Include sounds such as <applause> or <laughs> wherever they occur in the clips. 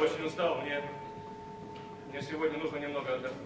очень устал. Мне, мне сегодня нужно немного отдохнуть.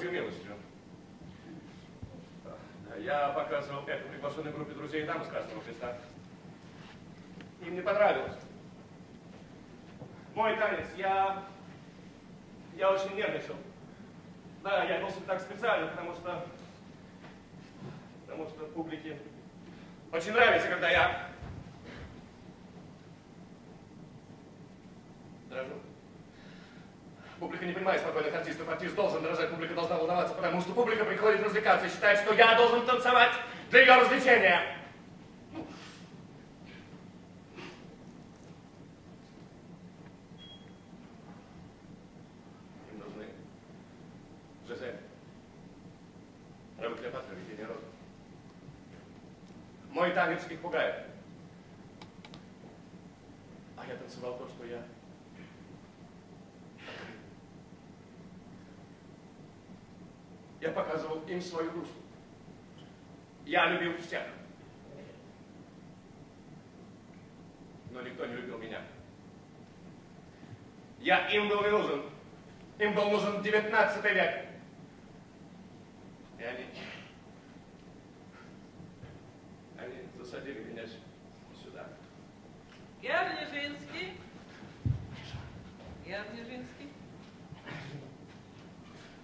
Милостью. Я показывал это приглашенной группе друзей там из Красного Христа. Им не понравилось. Мой танец, я... Я очень нервничал. Да, я носил так специально, потому что... Потому что публике очень нравится, когда я... Дрожу. Публика не артистов. Артист должен дрожать, публика должна волноваться, потому что публика приходит развлекаться и считает, что я должен танцевать для ее развлечения. Мой танец их пугает. А я танцевал то, что я Я показывал им свою душу. Я любил всех. Но никто не любил меня. Я им был нужен. Им был нужен 19 век. И они... Они засадили меня сюда. Герр Нижинский. Герр Нижинский.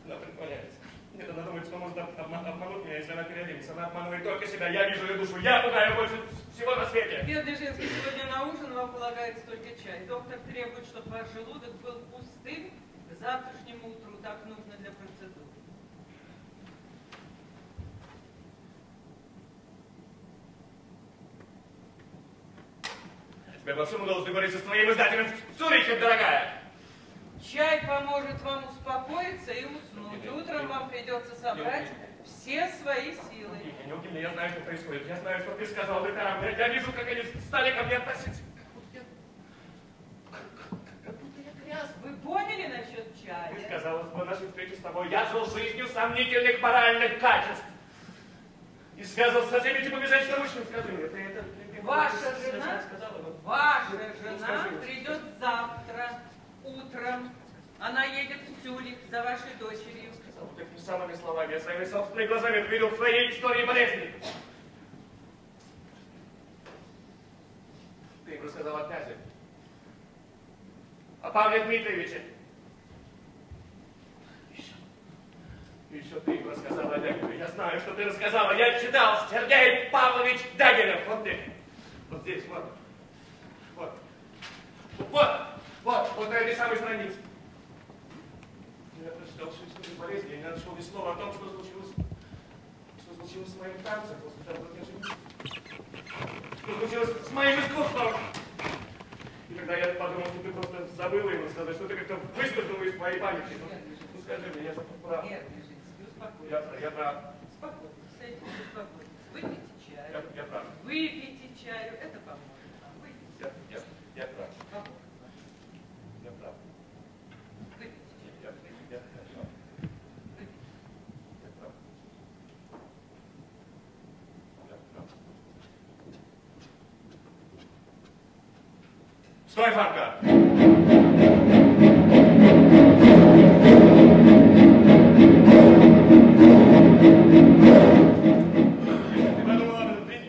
Она притворяется. Нет, она думает, что может обман- обмануть меня, если она переоденется. Она обманывает только себя. Я вижу ее душу. Я пугаю больше всего на свете. Герр Нижинский, сегодня на ужин вам полагается только чай. Доктор требует, чтобы ваш желудок был пустым к завтрашнему утру. Так нужно для процедуры. Тебе во всем удалось договориться с твоим издателем в Цюрихе, дорогая. Чай поможет вам успокоиться и уснуть. Утром вам придется собрать все свои силы. Евгения, я знаю, что происходит. Я знаю, что ты сказал докторам. Я вижу, как они стали ко мне относиться. Как будто я грязный. Вы поняли насчет Ты чая? сказала, что по нашей встрече с тобой я жил жизнью сомнительных моральных качеств. И связан со всеми типами женщин-мужчин. Скажи мне, ты это... ты- ты Ваша можешь жена? сказала, но- Ваша Ну, жена скажи. придет завтра утром. Она едет в Тюлих за вашей дочерью. Сказал такими самыми словами. Я своими собственными глазами это видел в своей истории болезни. Ты им рассказал о князе. Павле Дмитриевиче. Еще. Еще ты им рассказала о Дягилеве. Я знаю, что ты рассказала. Я читал. Сергей Павлович Дягилев. Вот ты. Вот здесь, вот. Вот. Вот. Вот. Вот на этой самой странице. Я прочитал всю историю болезни, я не нашел ни слова о том, что случилось, что случилось с моим танцем после того, как я женился. Что случилось с моим искусством. И когда я подумал, что ты просто забыла ему сказать, что ты как-то выскользнула из моей памяти. Ну, ну скажи мне, я же прав. Нижинский, успокойтесь. Я, я прав. Успокойтесь, садитесь, успокойтесь. Выпейте Я, чаю. я прав. Выпейте чаю. Это поможет вам. Выпейте. Я, я, я прав. Поможет вам. Я прав. Выпейте чаю. Я, я, я прав. Выпейте. Я прав. Я прав. Стой, Фанка! Ты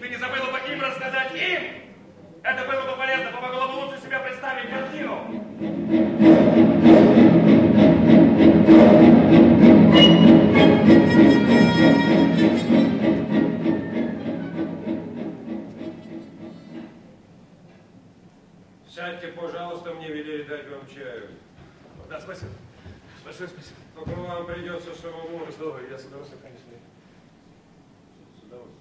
не забыла бы рассказать им? Это было бы полезно, помогло бы лучше себе представить картину. Придется самому. Вы, я с удовольствием, конечно. С удовольствием.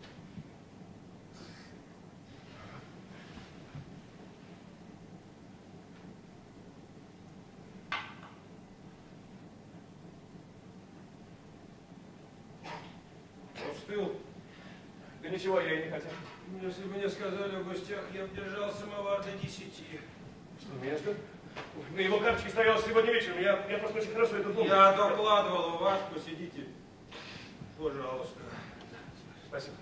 Устыл? Да ничего, я и не хотел. Если бы мне сказали в гостях, я бы держал самовар до десяти. Что, меня что? На его карточке стоял сегодня вечером. Я, я просто очень хорошо это помню. Я докладывал у вас, посидите. Пожалуйста. Спасибо.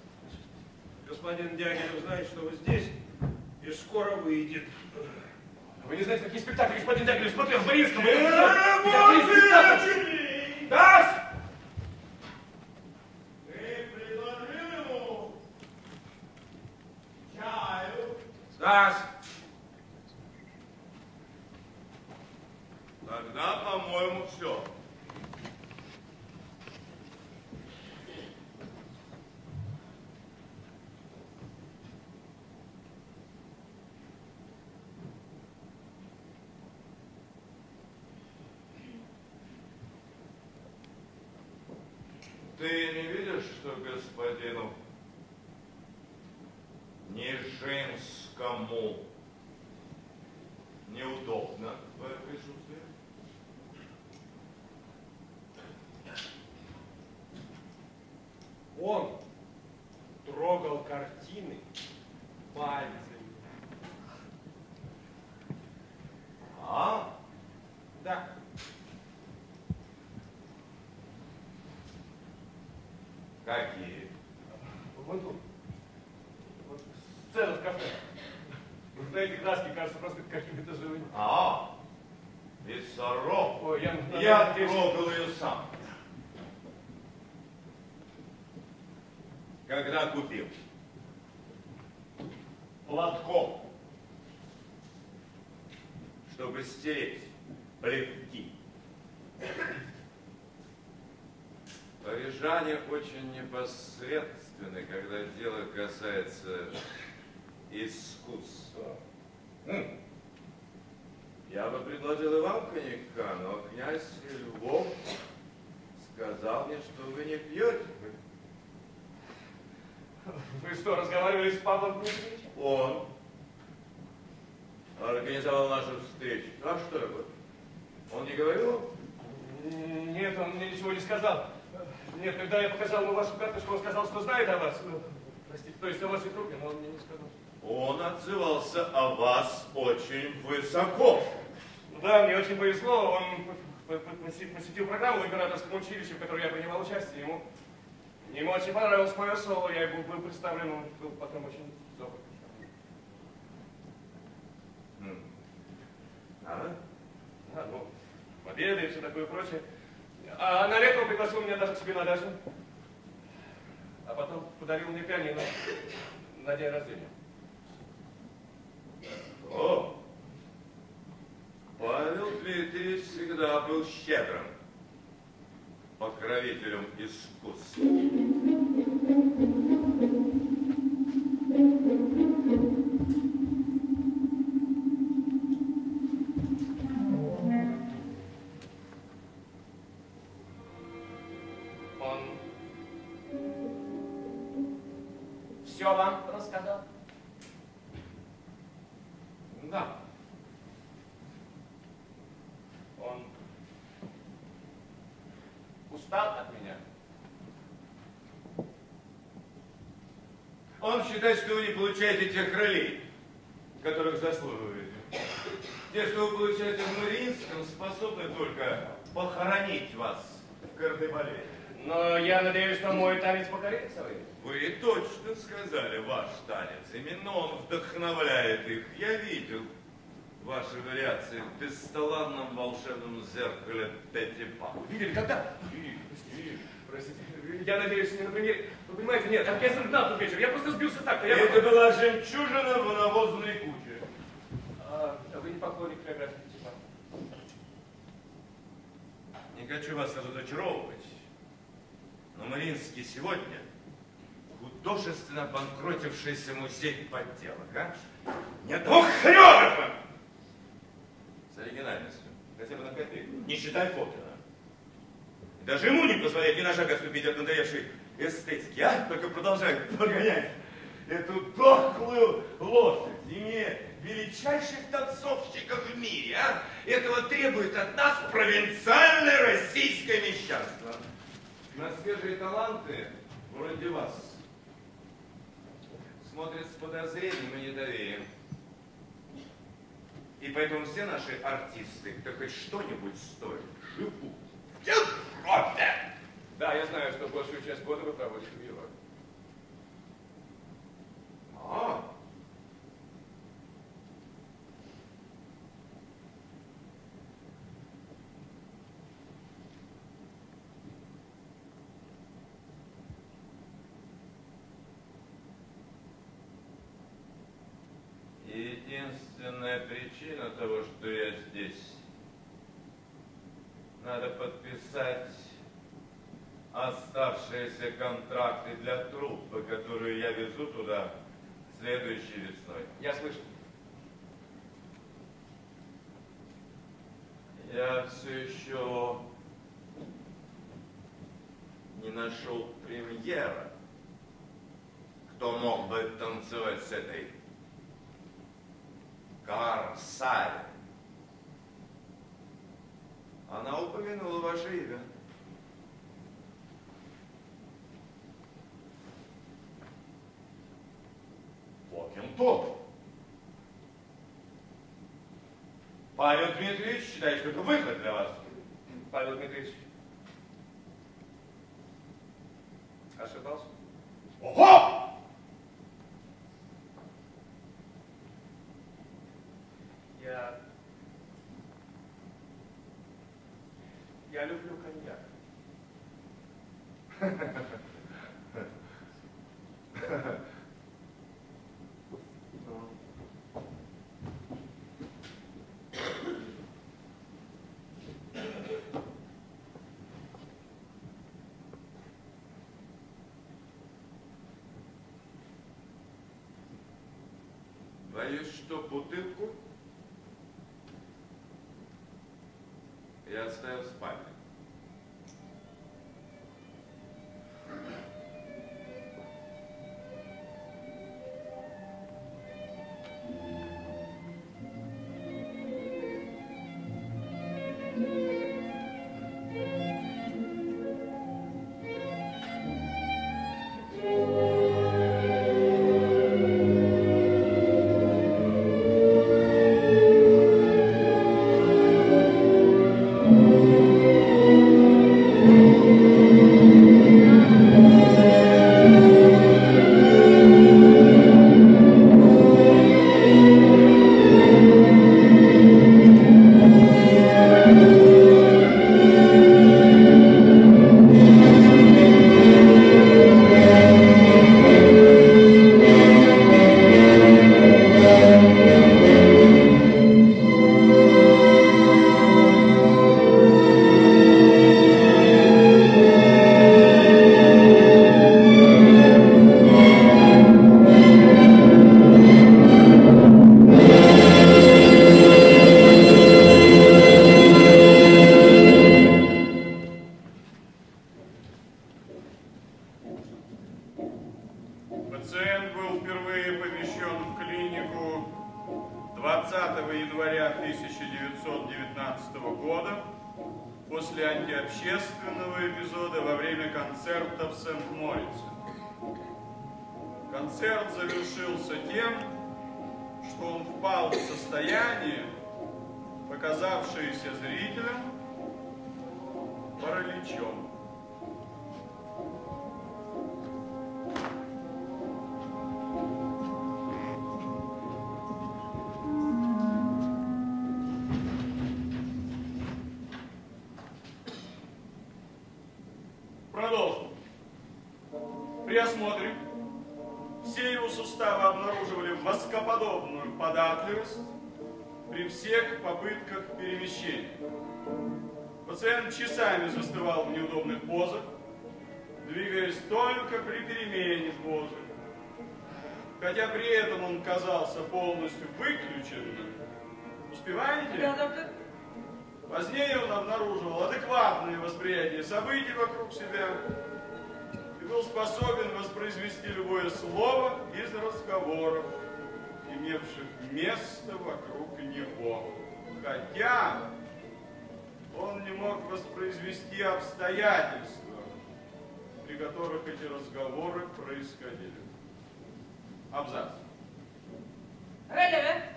Господин Дягилев знает, что вы здесь, и скоро выйдет. Вы не знаете, какие спектакли господин Дягилев смотрел в Мариинском? Э, Какие вот спектакли? и Тась! Ты предложил ему чаю? Стас! Тогда, по-моему, все. Ты не видишь, что господину Нижинскому неудобно твое присутствие? Он трогал картины пальцами. А? Да. Какие? Вон тут. Вот сцена в кафе. Вот на эти краски кажутся просто какими-то живыми. А, Писаров. Ой, я... Я трогал ее сам. Когда купил? Платком. Чтобы стереть плевки. Парижане очень непосредственны, когда дело касается искусства. М. Я бы предложил и вам коньяка, но князь Львов сказал мне, что вы не пьете. Вы что, Дмитриевичем? Он организовал нашу встречу. А что такое? Он не говорил? Нет, он мне ничего не сказал. Нет, когда я показал ему вашу карточку, он сказал, что знает о вас. Ну, Простите, то есть о вашей трупе, но он мне не сказал. Он отзывался о вас очень высоко. Ну Да, мне очень повезло. Он посетил программу в императорском училище, в которой я принимал участие. Ему, ему очень понравилось мое соло. Я был, был представлен, он был потом очень добрый. М. А? Ну, победы и все такое прочее. А на лето он пригласил меня даже к себе на дачу. А потом подарил мне пианино на день рождения. О! Павел Дмитриевич всегда был щедрым покровителем искусства. Он считает, что вы не получаете тех ролей, которых заслуживаете. Те, что вы получаете в Мариинском, способны только похоронить вас в кардебале. Но я надеюсь, что мой танец покорится вы. Вы точно сказали ваш танец. Именно он вдохновляет их. Я видел ваши вариации в бесталанном волшебном зеркале Петтипа. Видели, когда? Простите, я надеюсь, не на примере. Вы понимаете, нет, оркестр гнал тот вечер. Я просто сбился так-то. Я Это была жемчужина в навозной куче. А, вы не поклонник хореографии типа. Не хочу вас разочаровывать, но Мариинский сегодня художественно банкротившийся музей подделок, а? Нет, Ну, хренов он! с оригинальностью, хотя бы на копейку, не считай Фокина. Даже ему не позволяет ни на шаг отступить от надоевшей эстетики, а? Только продолжает погонять эту дохлую лошадь, имея величайших танцовщиков в мире, а? Этого требует от нас провинциальное российское мещанство. На свежие таланты, вроде вас, смотрят с подозрением и недоверием. И поэтому все наши артисты, кто хоть что-нибудь стоит, живут Европе. Да, я знаю, что большую часть года вы проводите в Европе. А. Единственная причина того, что я здесь, надо подписать оставшиеся контракты для труппы, которую я везу туда следующей весной. Я слышал. Я все еще не нашел премьера, кто мог бы танцевать с этой Карсаль. Она упомянула ваше имя. Фокин-топ. Павел Дмитриевич считает, что это выход для вас. Павел Дмитриевич. Ошибался? Ого! Я... Я люблю коньяк. <laughs> Боюсь, что бутылку я оставил в спальне. Пациент был впервые помещен в клинику 20 января 1919 года после антиобщественного эпизода во время концерта в Сент-Морице. Концерт завершился тем, что он впал в состояние, показавшееся зрителям параличом. Пациент часами застывал в неудобных позах, двигаясь только при перемене позы. Хотя при этом он казался полностью выключенным. Успеваете? Да, доктор. Позднее он обнаруживал адекватное восприятие событий вокруг себя и был способен воспроизвести любое слово из разговоров, имевших место вокруг него. Хотя он не мог воспроизвести обстоятельства, при которых эти разговоры происходили. Абзац. Релеве.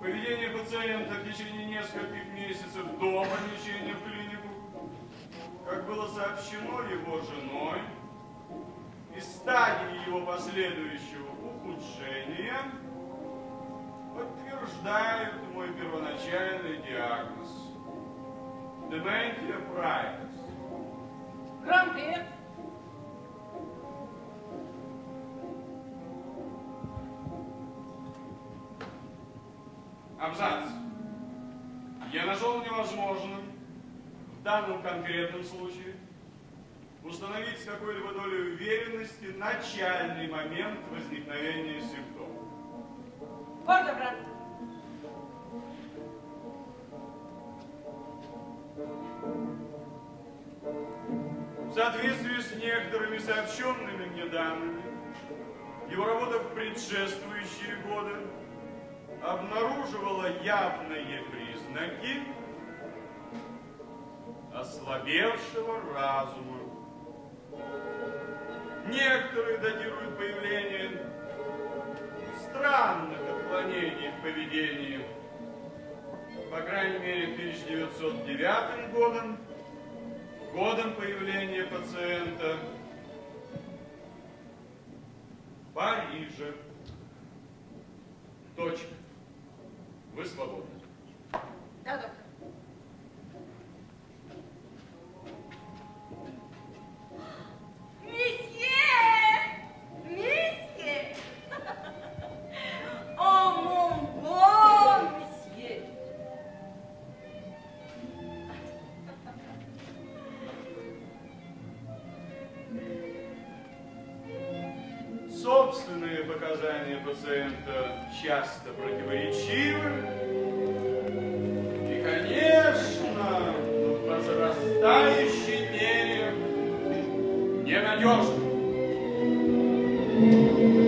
Поведение пациента в течение нескольких месяцев до помещения в клинику, как было сообщено его женой, и стадии его последующего учения подтверждают мой первоначальный диагноз. Дементия Прайс. Громко. Абзац. Я нашел невозможным в данном конкретном случае установить с какой-либо долей уверенности начальный момент возникновения симптомов. Можно, брат. В соответствии с некоторыми сообщенными мне данными, его работа в предшествующие годы обнаруживала явные признаки ослабевшего разума. Некоторые датируют появление странных отклонений в поведении, по крайней мере, 1909 годом, годом появления пациента в Париже. Точка. Вы свободны. Да, доктор. <laughs> Собственные показания пациента часто противоречивы. И, конечно, в возрастающей мере ненадежны. А,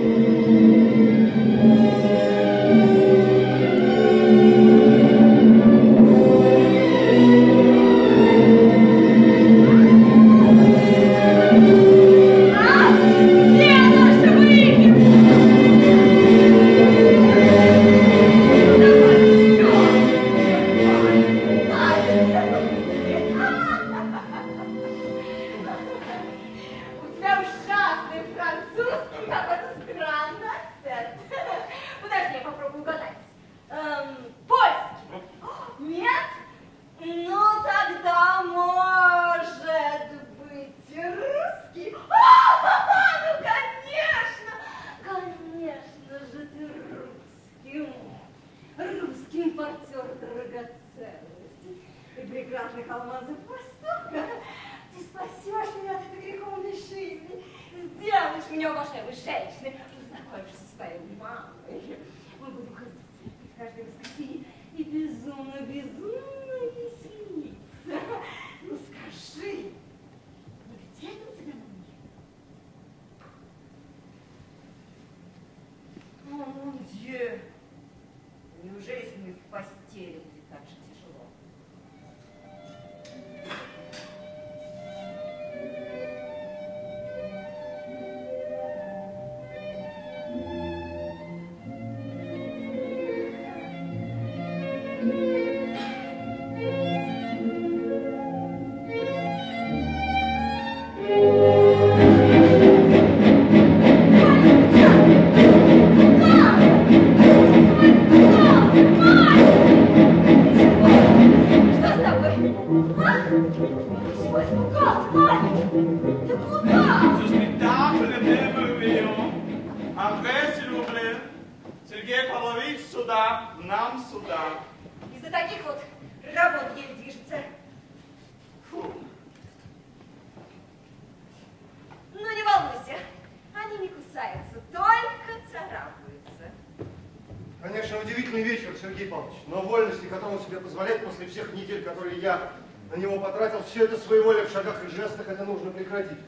Прекратить.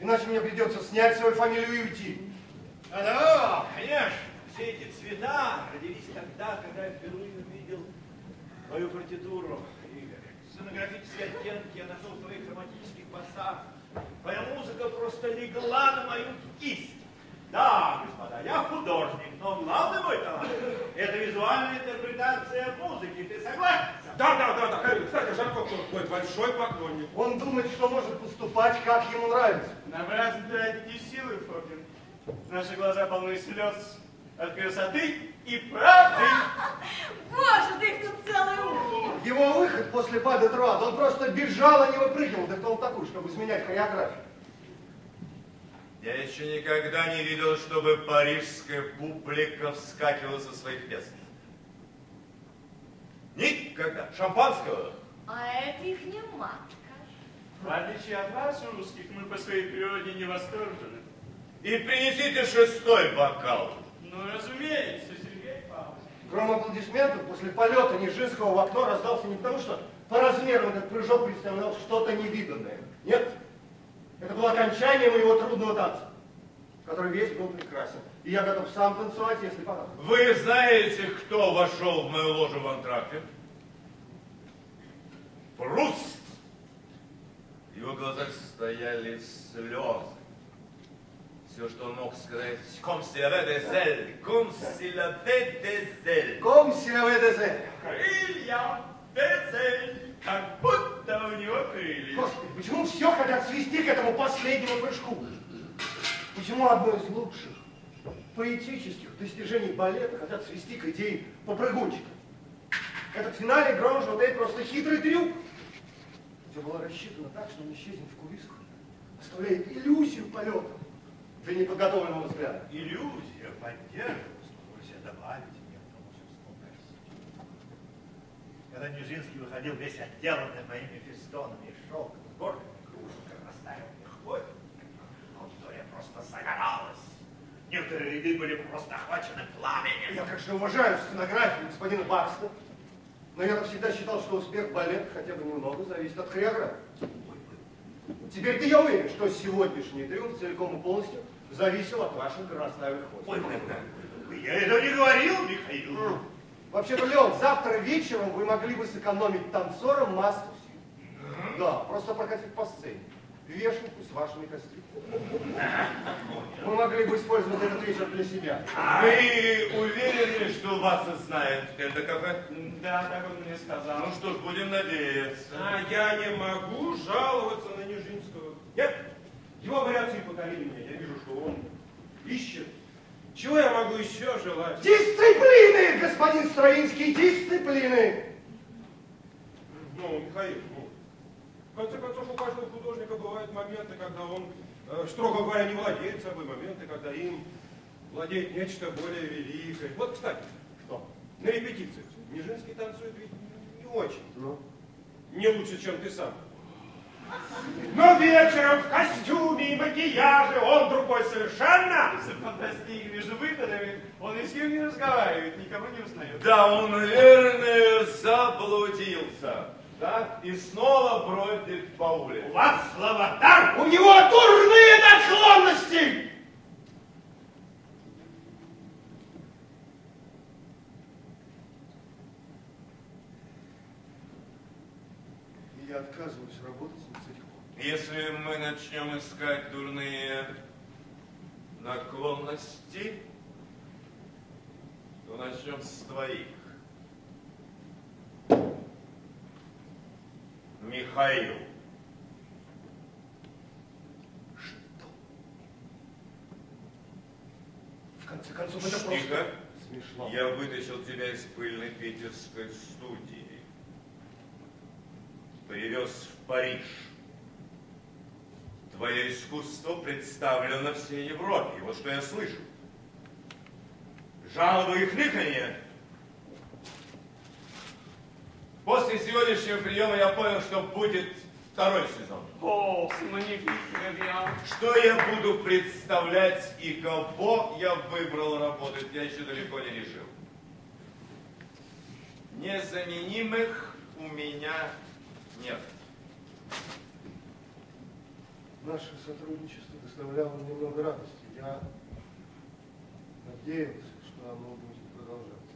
Иначе мне придется снять свою фамилию и уйти. Да-да, конечно. Все эти цвета родились тогда, когда я впервые увидел твою партитуру, Игорь. Сценографические оттенки я нашел в твоих романтических басах. Твоя музыка просто легла на мою кисть. Да, господа, я художник, но главный мой талант – это визуальная интерпретация музыки. Ты согласен? Да, да, да, да. Кстати, Жарко твой большой поклонник. Он думает, что может поступать, как ему нравится. Напрасно тратите силы, Фокин. Наши глаза полны слез от красоты и правды. Боже, да их тут целый. Его выход после Бада Труад, он просто бежал, а не выпрыгивал. Да кто он такой, чтобы изменять хореографию? Я еще никогда не видел, чтобы парижская публика вскакивала со своих мест. когда? Шампанского? А это их не матка. В отличие от вас, русских, мы по своей природе не восторжены. И принесите шестой бокал. Ну, разумеется, Сергей Павлович. Гром аплодисментов после полета Нижинского в окно раздался не потому, что по размерам этот прыжок представлял что-то невиданное. Нет. Это было окончание моего трудного танца, который весь был прекрасен. И я готов сам танцевать, если понадобится. Вы знаете, кто вошел в мою ложу в антракте? Пруст! В его глазах стояли слезы. Все, что он мог сказать, «Comme s'il avait des ailes, comme s'il avait des ailes». Ком силоведезе. Крылья, Децель, как будто у него крылья. Господи, почему все хотят свести к этому последнему прыжку? Почему одно из лучших поэтических достижений балета хотят свести к идее попрыгунчика? Этот финале Гром Жотей просто хитрый трюк. Все было рассчитано так, что он исчезнет в кулисках, оставляя иллюзию полета для неподготовленного взгляда. Иллюзия поддерживалась, себе добавить некоторому красоты. Когда Нижинский выходил весь отделанный моими фестонами и шелком, с горками кружек, расставил мне хвост, аудитория просто загоралась. Некоторые ряды были просто охвачены пламенем. Я, конечно, уважаю сценографию господина Бакста, но я всегда считал, что успех балета хотя бы немного зависит от хореографии. Теперь-то я уверен, что сегодняшний триумф целиком и полностью зависел от ваших расставленных хвостов. Ой, ой, ой, я этого не говорил, Михаил. Вообще-то, Леон, завтра вечером вы могли бы сэкономить танцорам массу сил. Да, просто прокатить по сцене. Вешалку с вашими костюмами. Мы могли бы использовать этот вечер для себя. Вы уверены, что вас и знает это кафе? Да, так он мне сказал. Ну что ж, будем надеяться. А я не могу жаловаться на Нижинского. Нет, его вариации покорили меня. Я вижу, что он ищет. Чего я могу еще желать? Дисциплины, господин Строинский, дисциплины! Ну, Михаил, ну, в конце концов, у каждого художника бывают моменты, когда он, э, строго говоря, не владеет собой, моменты, когда им владеет нечто более великое. Вот, кстати, Что? на репетициях Нижинский танцует ведь не очень. Ну? Не лучше, чем ты сам. Но вечером в костюме и макияже он другой совершенно. За фантастикой между выходами он ни с кем не разговаривает, никого не узнает. Да, он, наверное, заблудился. Да? И снова бродит по улице. У вас словодар. У него дурные наклонности! И я отказываюсь работать с этих пор. Если мы начнем искать дурные наклонности, то начнем с твоих. Михаил. В конце концов, это просто смешно. Я вытащил тебя из пыльной питерской студии. Привез в Париж. Твое искусство представлено всей Европе. И вот что я слышу. Жалобы и хныканье. После сегодняшнего приема я понял, что будет второй сезон. О. Что я буду представлять и кого я выбрал работать, я еще далеко не решил. Незаменимых у меня нет. Наше сотрудничество доставляло мне много радости. Я надеялся, что оно будет продолжаться.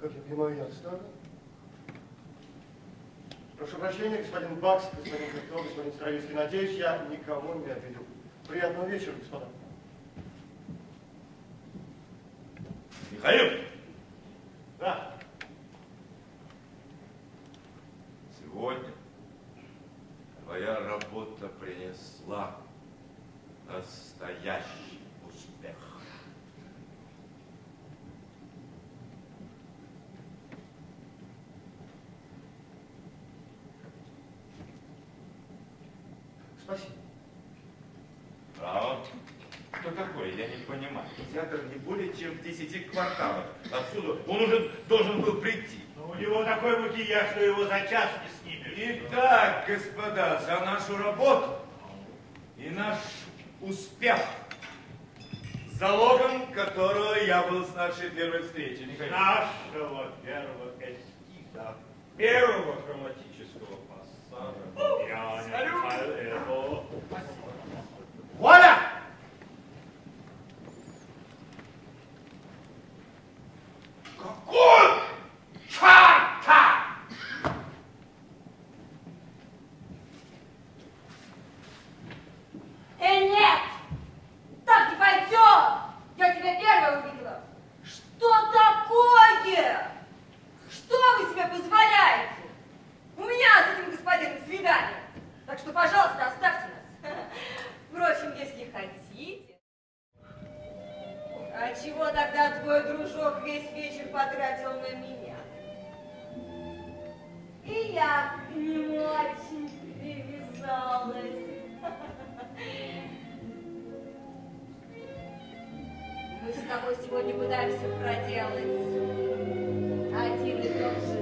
Как я понимаю, я отстала? Прошу прощения, господин Бакс, господин Криптов, господин Стравинский. Надеюсь, я никого не обидел. Приятного вечера, господа. Михаил, Да. сегодня твоя работа принесла настоящий успех. Спасибо. Право. Что такое? Я не понимаю. Театр не более чем в десяти кварталах. Отсюда он уже должен был прийти. У такой макияж, что его за час не снимешь. Итак, господа, за нашу работу и наш успех, залогом которого я был с нашей первой встречи. Михаил. Нашего первого эскиза. Первого хроматического пассажа. Я не знаю этого. Вуаля! Какой чего тогда твой дружок весь вечер потратил на меня? И я к нему очень привязалась. <laughs> Мы с тобой сегодня пытаемся проделать один и тот же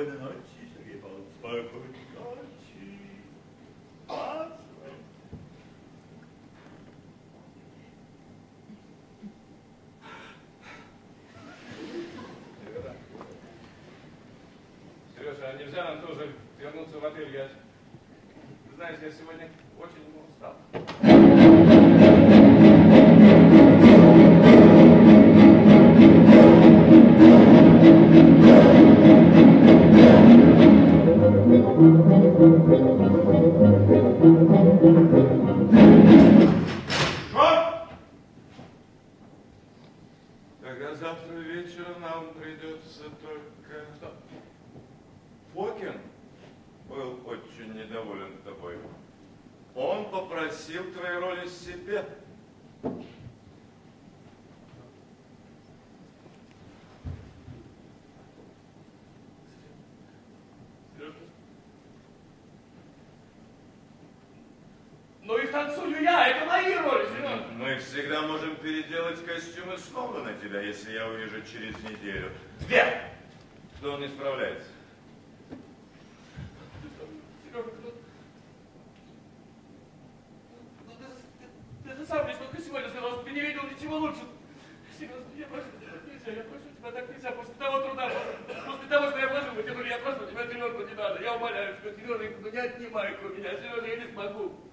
Спокойной ночи, Сергей снова на тебя, если я увижу через неделю. Две! Что он не справляется. Ну, ну, ты, сам мне только сегодня сказал, ты не видел ничего лучше. Сережа, я прошу тебя, так нельзя, я прошу тебя, так нельзя. После того труда, после, того, что я вложил в эти роли, я прошу тебя, Сережа, не надо. Я умоляю тебя, Сережа, ну не отнимай у меня, Сережа, я не смогу.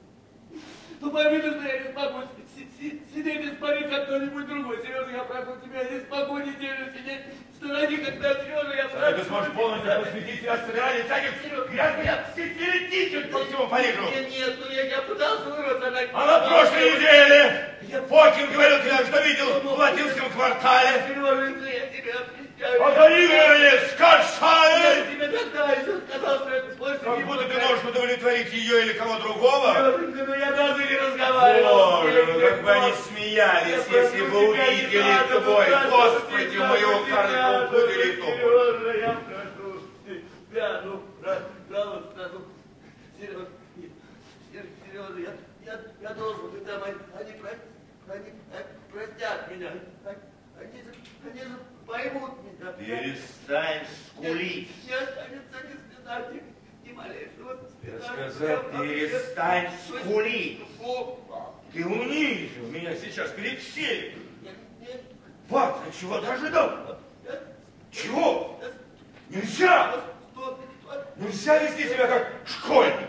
Ну пойми ты, что я не смогу си- си- сидеть и смотреть, кто-нибудь другой. Сережа, я прошу тебя, я не смогу неделю сидеть в стороне, когда Сережа, я прошу Ты сможешь полностью посвятить себя стиранию всяких грязных серетичек по всему Парижу. Нет, нет, ну я, я пытался вырваться, она... А на прошлой неделе Фокин говорил тебе, что видел в латинском квартале. Сереженька, я тебя Отоигрывали с Корсалем. Я тебе тогда еще сказал, что это способ. Как будто ты можешь удовлетворить ее или кого другого. Сереженька, ну я даже не разговаривал. Боже, ну как бы они смеялись, если бы увидели твой, Господи, моего карлика упудили тупо. Сережа, я прошу тебя, ну, пожалуйста, ну, Сережа, Сережа, я, я, я должен, ты там, они, они, они, они простят меня, они, они, же- они же поймут меня. Перестань скулить. Не останется ни следа, ни, ни малейшего Я следа. сказал, перестань скулить. Ты унизил меня сейчас перед всеми. я- я- Ватсон, чего ты ожидал? я- Чего? я- Нельзя! Нельзя вести себя как школьник.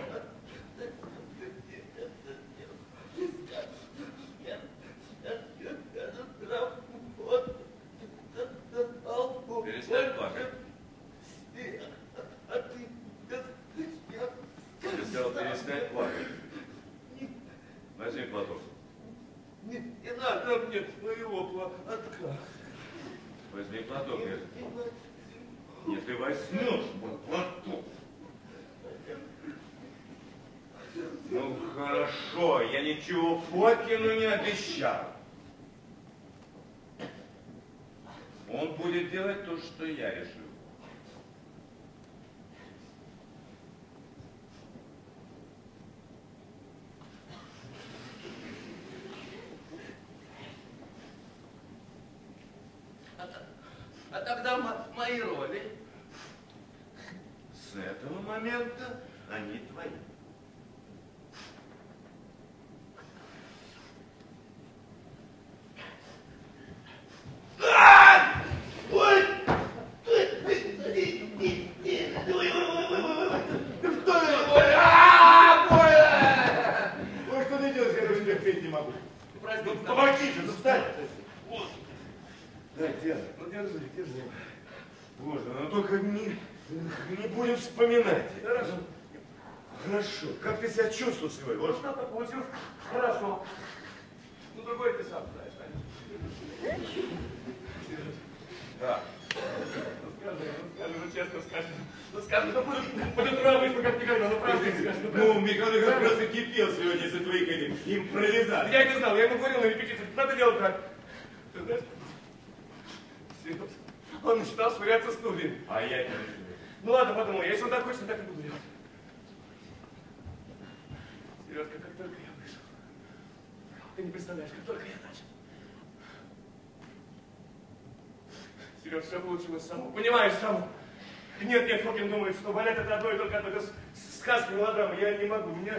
Перестань плакать. Я сказал, перестань плакать. Возьми платок. Не, не надо мне своего платка. Возьми платок. Нет, Нет, ты возьмешь мой платок. Ну хорошо, я ничего Фокину не обещал. Он будет делать то, что я решил. А, а тогда мо- мои роли. С этого момента они твои. Ой, что ты делаешь? Я даже терпеть не могу. Ну, помоги же, ну встань. Да, Диана, ну держи, держи. Боже, ну только не, не будем вспоминать. Хорошо. Хорошо. Как ты себя чувствовал сегодня? Вот Что-то получилось хорошо. Ну, другой ты сам знаешь, Аня. Да. Ну, скажи, ну, скажи, ну, честно скажи. Ну, скажи, ну, будет, будет радость, как никогда, ну, правда скажи. ну, правда. Ну, Михаил Иванович просто кипел сегодня из-за твоих этих импровизаций. Я не знал, я ему говорил на репетиции, надо делать так. Ты знаешь, Серьез, он начинал швыряться стульями. А я не Ну ладно, подумай, если он так хочет, так и буду делать. Сережка, как только я вышел, ты не представляешь, как только я начал. Сереж, все получилось само. Понимаешь, само. Нет, нет, Фокин думает, что балет это одно и только одно. Это сказки, мелодрама. Я не могу. Мне,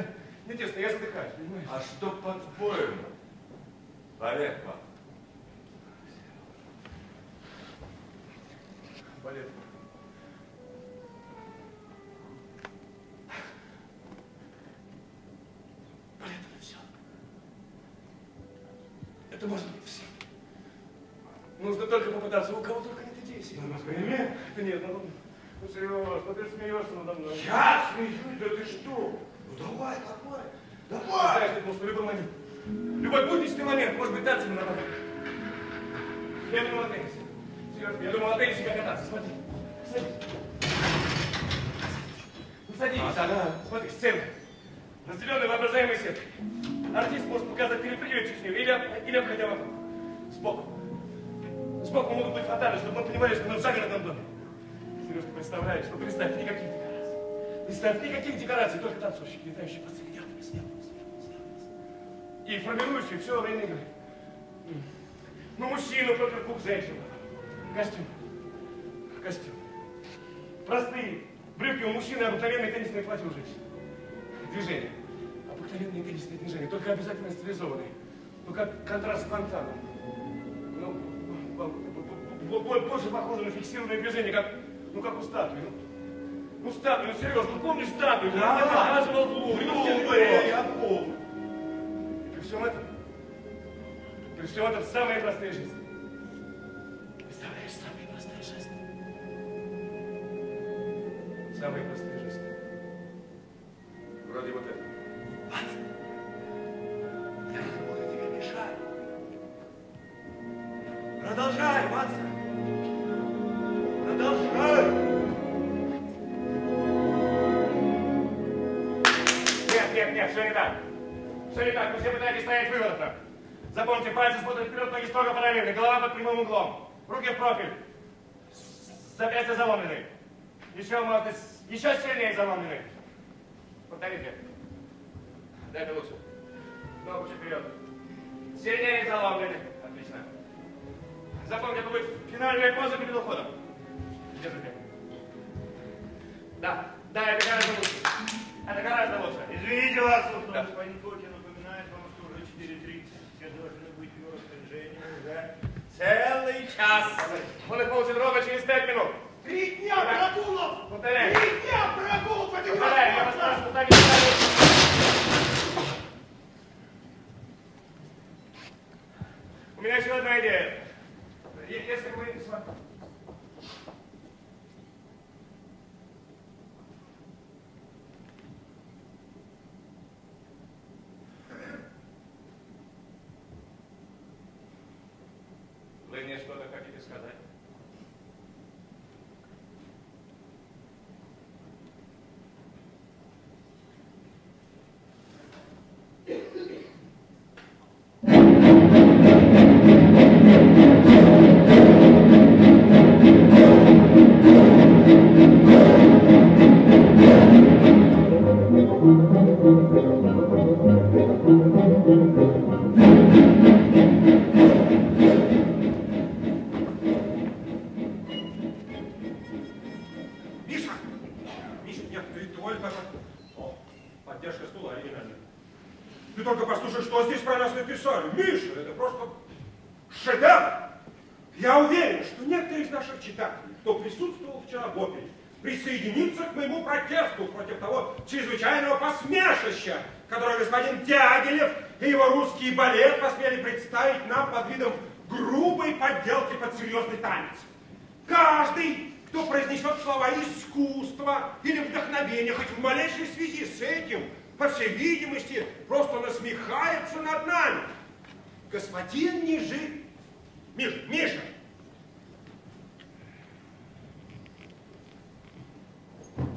мне тесно, я задыхаюсь, понимаешь? А что по-твоему? Олег, пап. Балет. Балет Это может быть все. Нужно только попытаться. У кого только нет идей. Сереж. Ну, например? Да нет, ну, ну Сереж, ну ты смеешься надо мной. Я смеюсь, да ты что? Ну давай, давай, давай. знаешь, ты можешь в любой момент. Любой будничный момент, может быть, танцами на ногах. Я думал о теннисе. Сережка, я думал о теннисе, как кататься. Смотри. Садись. Ну, садись. А, да. Смотри, сцена. Разделенная воображаемой сеткой. Артист может показать нее или, или обходя вокруг. Сбоку. Сбоку могут быть фонтаны, чтобы мы понимали, что мы в загородном доме. Сережка, представляешь, ну представь, никаких декораций. Представь, никаких декораций, только танцовщики, летающие по смелыми. И формирующие все время игры. Ну, мужчину против двух женщин. Костюм. Костюм. Простые. Брюки у мужчины, обыкновенные теннисные платья у женщин. Движения. Обыкновенные теннисные движения, только обязательно стилизованные. Ну, как контраст с фонтаном. Ну, больше похоже на фиксированное движение, как, ну, как у статуи. Ну, ну статуи, ну, серьезно, ну, помнишь статуи? Да. Я показывал в Лувре, ну, я помню. И при всем этом, при всем этом самые простые жизни. Представляешь, самые простые жизни. Самые простые жизни. Вроде вот это. Прямым углом, руки в профиль, запястья заломлены. Еще, может, еще сильнее заломлены. Повторите. Дайте лучше. Снова чуть вперед. Сильнее заломлены. Запомните, это будет финальная поза перед уходом. Держите. Да, да, это гораздо лучше. Это гораздо лучше. Извините вас, что Да. господин Кокин напоминает вам, что уже 4.30. Все должны быть в его распоряжении уже целый час. Он их получит ровно через пять минут. Три дня прогулов! Повторяем. Три дня прогулов Повторяем, я вас прошу, ставить У меня еще одна идея. Протесту против того чрезвычайного посмешища, которое господин Дягилев и его русский балет посмели представить нам под видом грубой подделки под серьезный танец. Каждый, кто произнесет слова искусства или вдохновения, хоть в малейшей связи с этим, по всей видимости, просто насмехается над нами. Господин Нижи... Миша, Миша!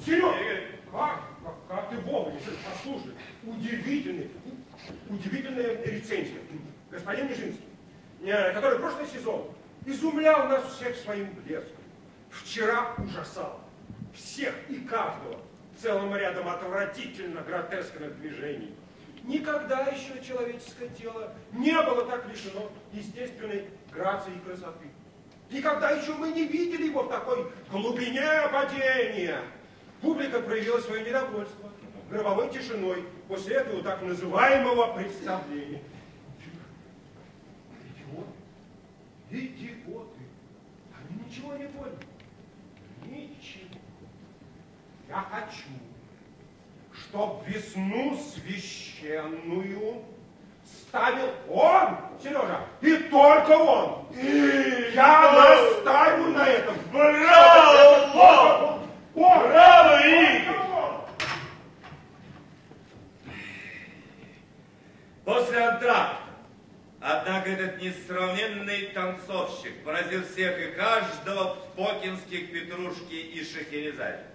Серега, как, как, как ты вовремя, послушай, удивительный, удивительная рецензия. Господин Нижинский, э, который прошлый сезон изумлял нас всех своим блеском. Вчера ужасал всех и каждого целым рядом отвратительно гротескных движений. Никогда еще человеческое тело не было так лишено естественной грации и красоты. Никогда еще мы не видели его в такой глубине падения. Публика проявила свое недовольство гробовой тишиной после этого так называемого представления. Идиоты, идиоты, они ничего не поняли. Ничего. Я хочу, чтоб весну священную ставил он, Сережа, и только он. Я настаиваю на этом. Браво! Браво, Игорь! После антракта. Однако этот несравненный танцовщик поразил всех и каждого в Покинских, Петрушке и Шахерезаде.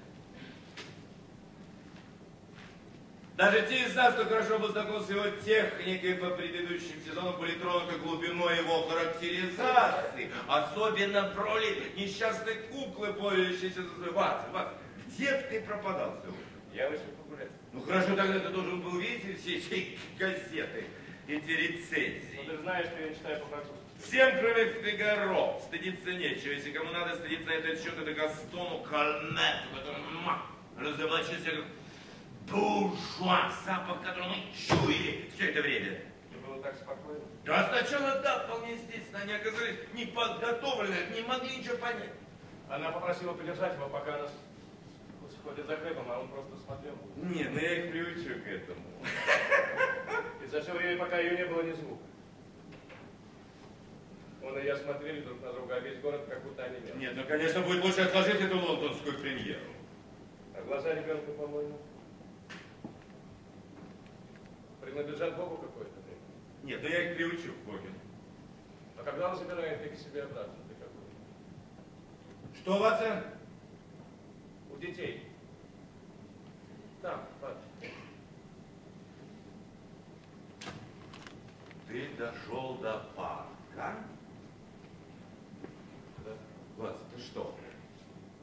Даже те из нас, кто хорошо был знаком с его техникой по предыдущим сезонам, были тронуты глубиной его характеризации. Особенно в роли несчастной куклы, борющейся за свой Ватс, Ватс, где ты пропадал сегодня? Я вышел погулять. Ну хорошо, тогда ты должен был видеть все эти газеты, эти рецензии. Ну, ты знаешь, что я читаю по-французски. Всем, кроме Фигаро, стыдиться нечего. Если кому надо стыдиться на этот счет, это Гастону Кальмету, который разоблачился как буржуа, запах которого мы чуяли все это время. Мне было так спокойно. Да сначала да, вполне естественно, они оказались неподготовлены, не могли ничего понять. Она попросила подержать его, пока она сходит за хлебом, а он просто смотрел. Не, ну я их приучу к этому. И за все время, пока ее не было, ни звука. Он и я смотрели друг на друга, а весь город как будто онемел. Нет, ну конечно будет лучше отложить эту лондонскую премьеру. А глаза ребенка, по-моему, принадлежат Богу какое-то время. Нет, ну я их приучу к Богину. А когда он забирает их к себе обратно? Ты какой? Что, Ватсон? У детей. Там, пап. Ты дошел до парка? Да. Влад, ты что?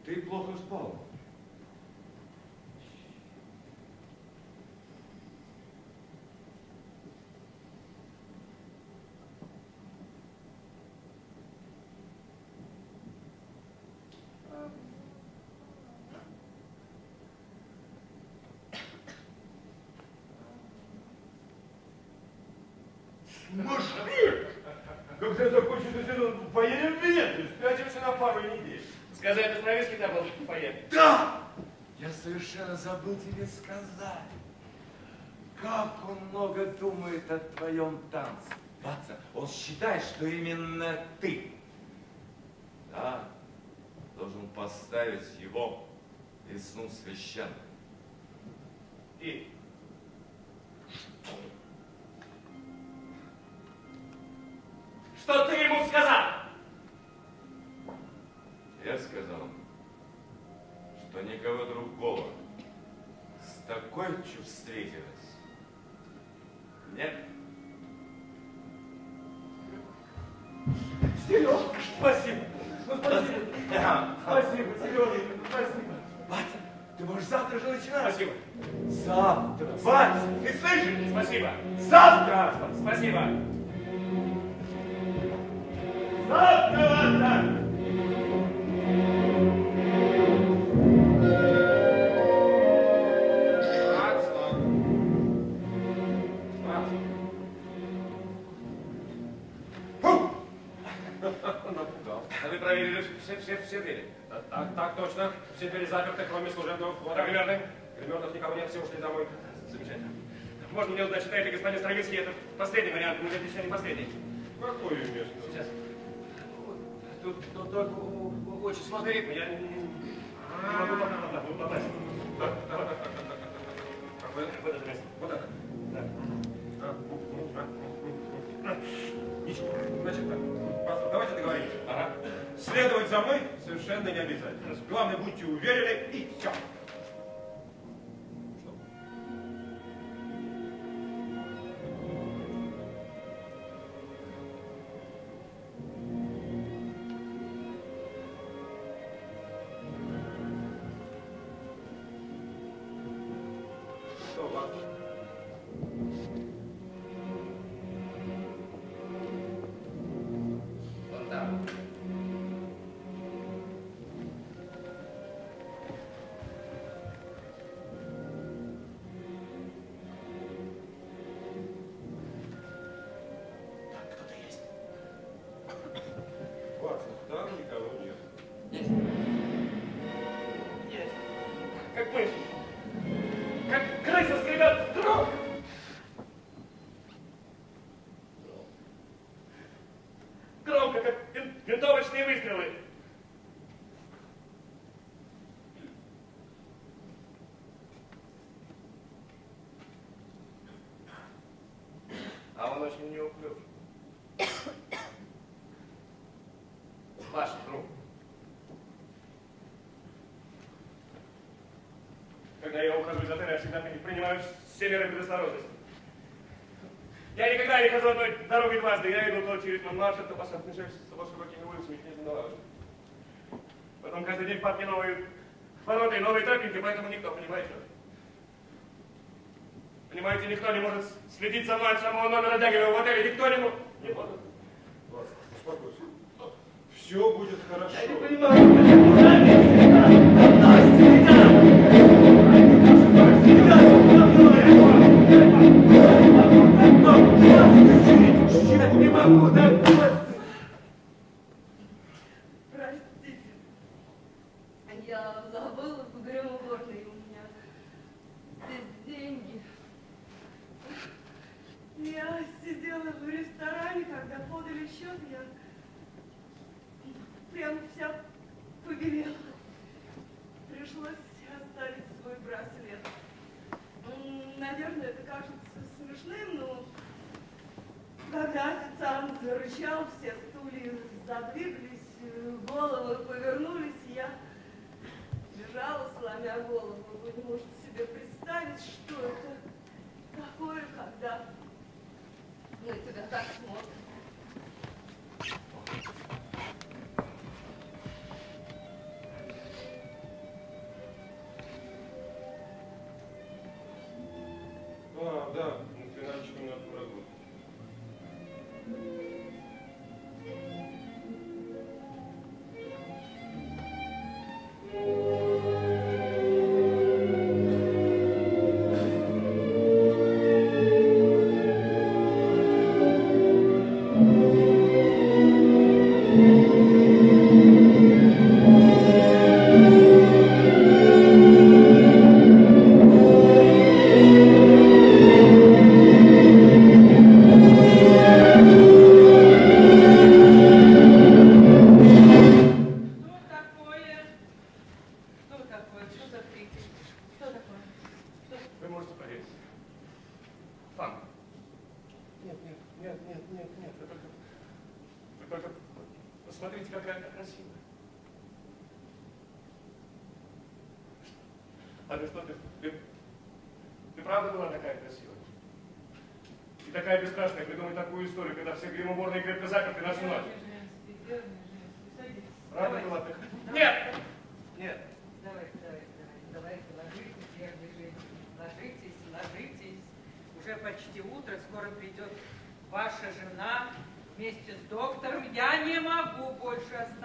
Ты плохо спал? Машин! Когда закончится сезон, поедем в Венецию, спрячемся на пару недель. Сказать, остановись, там был поехать. Да! Я совершенно забыл тебе сказать. Как он много думает о твоем танце. Ватсон, он считает, что именно ты. Да, должен поставить его весну священным. И Что ты ему сказал? Я сказал, что никого другого с такой чувствительностью нет. Сереж, спасибо. Ну, спасибо. Спасибо, Сережа, спасибо. Ватя, ты можешь завтра же начинать. Спасибо. Завтра. Ватя, ты слышишь? Спасибо. Завтра. Спасибо. Все, двери? Заперты, кроме служебного входа. А гримерной? Гримерных никого нет, все ушли домой. Замечательно. Можно мне узнать, считает ли господин Стравинский это последний вариант, еще не последний. Какое место? Сейчас. Тут, тут только очень ритм, я не, не- могу попасть. попасть. Это место. Вот это. А, а. Ничего. Значит так. Давайте договоримся. Ага. Следовать за мной совершенно не обязательно. Главное, будьте уверены и все. Когда я ухожу из отеля, я всегда принимаю все меры предосторожности. Я никогда не хожу одной дорогой дважды. Я иду то через Монмарш, то по с широкими улицами снежной лавочкой. Потом каждый день в парке новые ворота и новые тропинки, поэтому никто, понимаете? Понимаете, никто не может следить за мной от самого номера Дягилева в отеле. Никто не может. Не может. Ватсон, успокойся. Все будет хорошо. Я не понимаю. Прям вся побелела. Пришлось оставить свой браслет. М, Наверное, это кажется смешным, но Когда официант зарычал, все стулья задвигались, э, головы повернулись, и я лежала, сломя голову. Вы не можете себе представить, что это такое, когда на тебя так смотрят.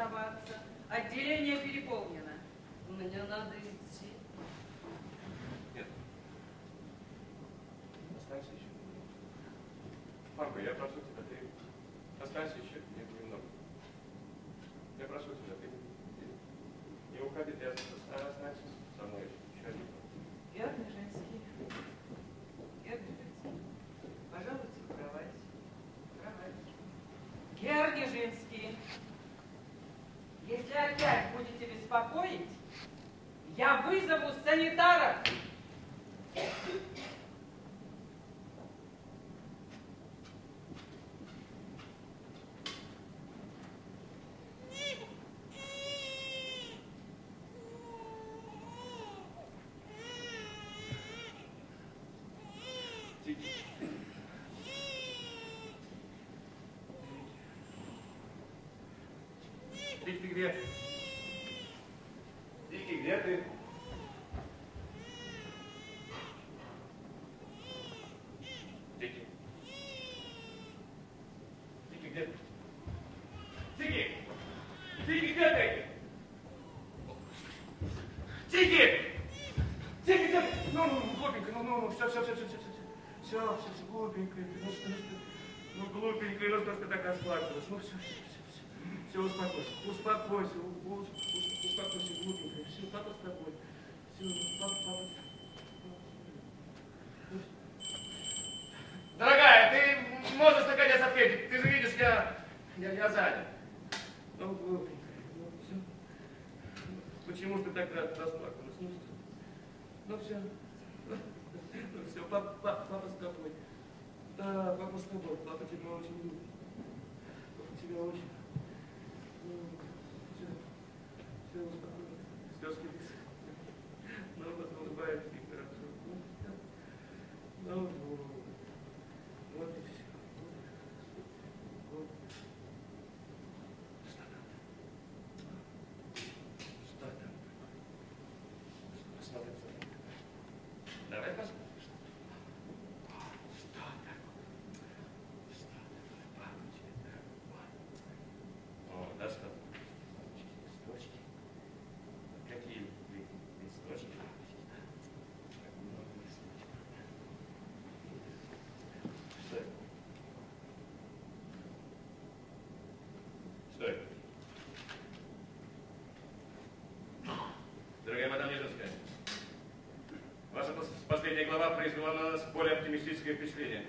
Оставаться. Отделение переполнено. Мне надо идти. Нет. Останься еще. Марко, я прошу тебя, ты останься еще немного. Я прошу тебя, ты не- уходи, ты останься со мной еще один. Верный женский. Верный женский. Пожалуйте в кровать. В кровать. Георгий если опять будете беспокоить, я вызову санитара. Дик, ты где? Дики, где ты? Дики. Дики, где ты? Дики! Дики, где ты? Дики! Дики, где ты? Ну, ну, ну, глупенькая, ну, ну, ну, все, все, все, все, все, все, все, все, глупенькая, ты, ну, что, ну, что, ну, глупенькая, ну, что ты так расплакалась, ну, все, все, все, все, все, успокойся, успокойся, у- у- ус- успокойся, глупенькая, все, папа с тобой, все, папа, папа. Дорогая, ты можешь наконец ответить, ты же видишь, я, я, я занят. Ну, глупенькая, ну, все. Почему ты так рад расплакалась? Ну, что? Ну, все. тебя очень тебя очень ну, все, все успокоит. Слезки но улыбает температуру. Ну, вот вот и все. Вот. Что там? Что там? Посмотрим. Давай посмотрим. Последняя глава произвела на нас более оптимистическое впечатление.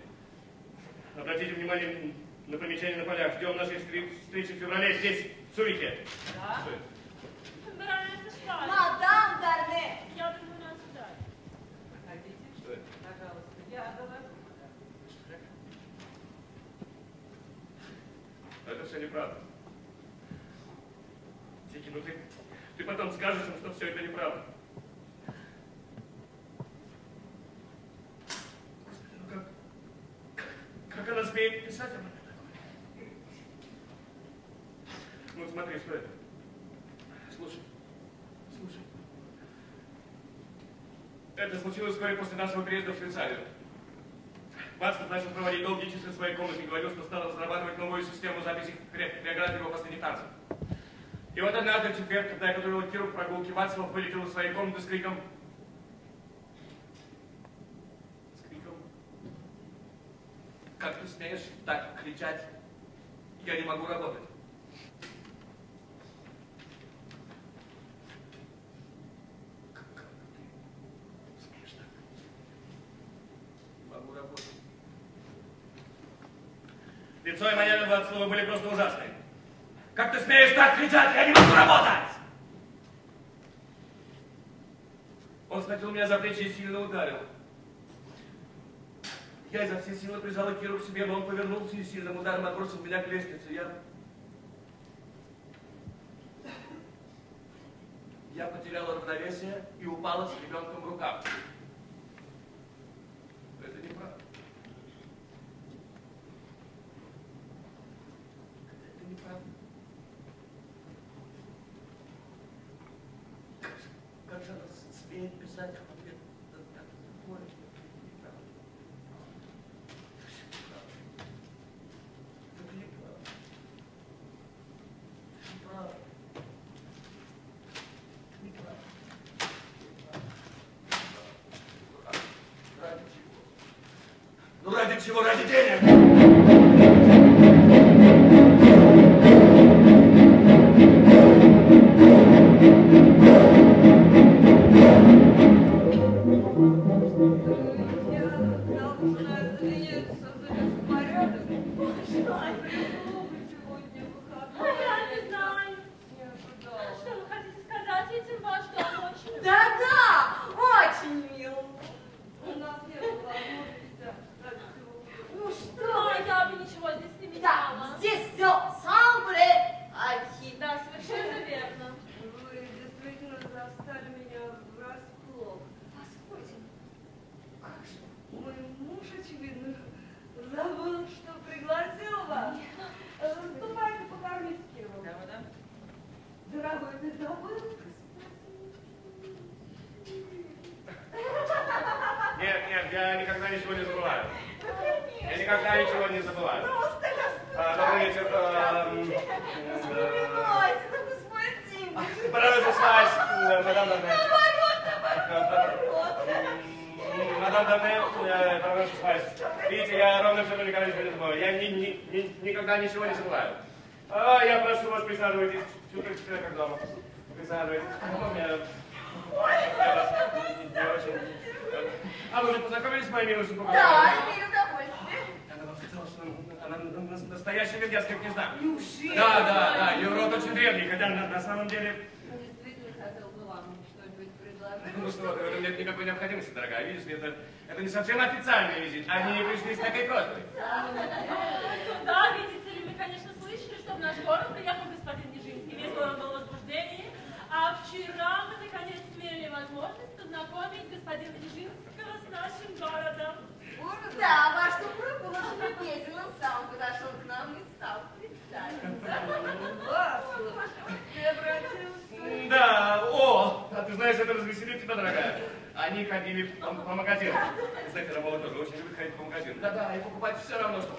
Обратите внимание на помечания на полях. Ждем нашей встр- встречи в феврале здесь, в Цюрихе. Да? Это? Мадам Дарне! Я думаю, нас ждать. Проходите. Что это? Пожалуйста, я доложу. все неправда. Тики, ну ты, ты потом скажешь им, что все это неправда. Господи, ну как, как, как она смеет писать об этом? Ну смотри, что это? Слушай, слушай. Это случилось вскоре после нашего приезда в Швейцарию. Вацлав начал проводить долгие часы в своей комнате и говорил, что стал разрабатывать новую систему записи хореографии его последних танцев. И вот однажды в четверг, когда я готовил Киру к прогулке, Вацлав вылетел из своей комнаты с криком... С криком... Как ты смеешь так кричать? Я не могу работать. Как ты смеешь так? Не могу работать. Лицо и манеры Вацлава были просто ужасные. Как ты смеешь так кричать? Я не могу работать! Он схватил меня за плечи и сильно ударил. Я изо всей силы прижала Киру к себе, но он повернулся и сильным ударом отбросил меня к лестнице. Я... Я потеряла равновесие и упала с ребенком в руках. Это неправда. Это неправда. Как же, как же она с- смеет писать об этом такое? Неправда. Все неправда. Это неправда. Неправда. Неправда. Неправда. Ради чего? Ну ради вам что-нибудь предложить. Ну что, ты, в этом нет никакой необходимости, дорогая. Видишь, это, это не совсем официальный визит. Они не пришли с такой просьбой. Да, видите ли, мы, конечно, слышали, что в наш город приехал господин Нижинский. Весь город был в возбуждении. А вчера мы, наконец, имели возможность познакомить господина Нижинского с нашим городом. Да, ваш супруг был очень любезен, он сам подошел к нам и стал представиться. Да, ты знаешь, это развеселит тебя, дорогая. Они ходили по, по магазинам. Кстати, Ромова тоже очень любит ходить по магазинам. Да-да, и покупать все равно, что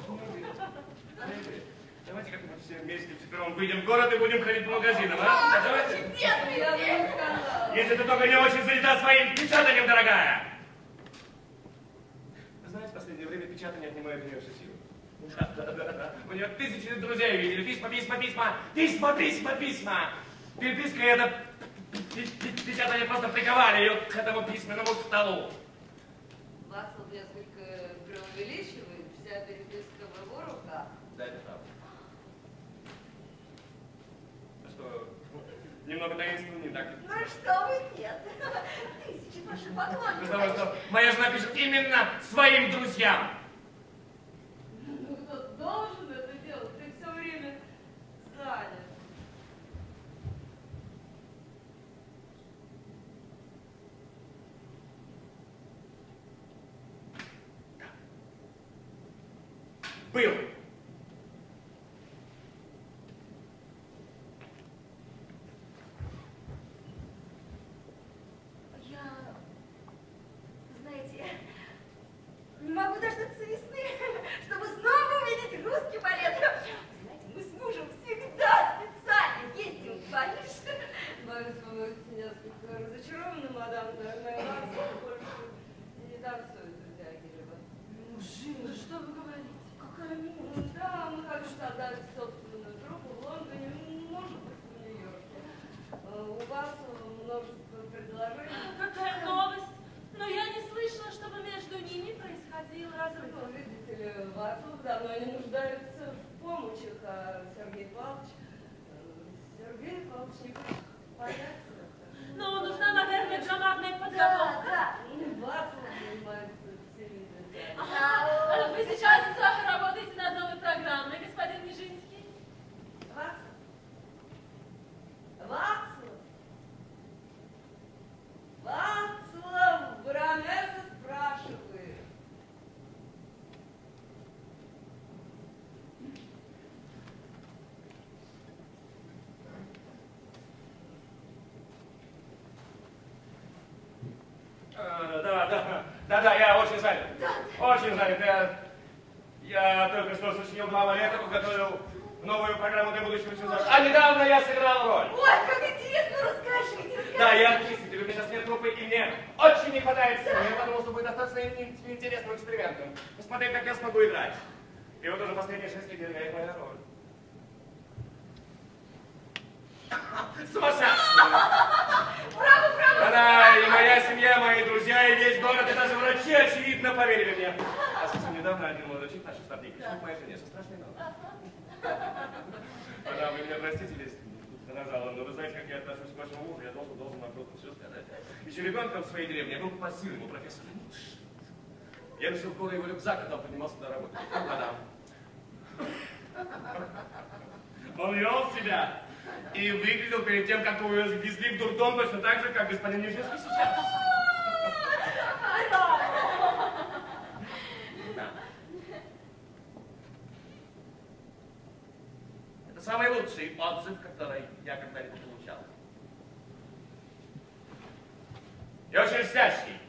Давайте как-нибудь все вместе вчетвером выйдем в город и будем ходить по магазинам, а? Давайте. Чудесный. Если ты только не очень занята своим печатанием, дорогая. Знаете, в последнее время печатание отнимает у нее всю силу. Да, да, да, да. У нее тысячи друзей видели. Письма, письма, письма. Письма, письма, письма. Переписка это печатание просто приковали ее к этому письменному столу. Вас вот несколько преувеличивает, вся переписка в его руках. Да, это правда. А что, немного таинственно, не так? Ну что вы, нет. <laughs> Тысячи ваших Ну, поклонников. что, моя жена пишет именно своим друзьям. Ну кто должен это делать? Ты все время Был. Я, знаете, не могу дождаться весны, чтобы снова увидеть русский балет. Знаете, мы с мужем всегда специально ездим в Париж. Боюсь, вы несколько разочарованы, мадам, наверное, вас больше не танцуют, друзья Гилева. Мужчина, да что вы говорите? Какая милость. Да, мы как что отдать собственную труппу в Лондоне, может быть, в Нью-Йорке. Э, У вас множество предложений. Какая новость! Но я не слышала, чтобы между ними происходил разрыв. Ну, видите ли, Вацлав давно не нуждается в помощи, а Сергей Павлович... э, Сергей Павлович не понятно. Но нужна, наверное, громадная Да, подготовка. да, и Вацлав занимается всеми деталями. А вы сейчас работаете над новой программой, господин Нижинский? Вацлав? Вацлав? Вацлав, баронесса спрашивает. А, Да, да, да, да, я очень занят. Очень занят. Я, я только что сочинил два балета, подготовил новую программу для будущего сезона. А недавно я сыграл роль. Ой, как интересно, расскажите, расскажите. Да, я артистик, у меня сейчас нет группы, и мне очень не хватает сил. Я подумал, что будет достаточно ин- интересным экспериментом. Посмотреть, как я смогу играть. И вот уже последние шесть лет играет моя роль. Сумасшедшая! Браво, браво! Она и моя семья, мои друзья, и весь город, и даже очевидно, поверили мне. А совсем недавно один молодой человек, наш штабник, пришел к моей жене со страшной новостью. Мадам, вы меня простите, если заражала, но вы знаете, как я отношусь к вашему мужу, я должен, должен вам просто все сказать. Еще ребенком в своей деревне я был пассивным у профессора Ницше. Я решил в его рюкзак, когда он поднимался на работу. Мадам. Он вел себя и выглядел перед тем, как его везли в дурдом, точно так же, как господин Нижинский сейчас. Да. Это самый лучший отзыв, который я когда-либо получал. Я очень счастливый.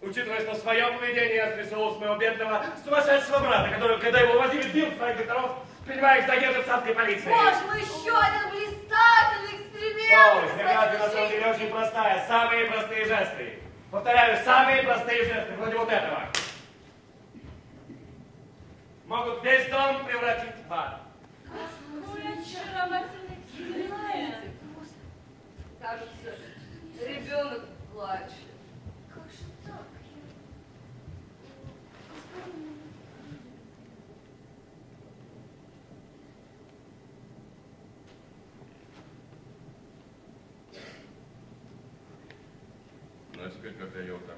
Учитывая, что в своем поведении я срисовал с моего бедного сумасшедшего брата, который, когда его возили, бил своих докторов, принимая их за агентов царской полиции. Боже мой, еще один блистательный эксперимент! О, ребята, на самом деле очень простая. Самые простые жесты. Повторяю, самые простые жесты, вроде вот этого. Могут весь дом превратить в ад. Эксперимент. Знаете, Кажется, ребенок плачет. Как же так? Я... Господин... Ну, а теперь, когда я утомлен этой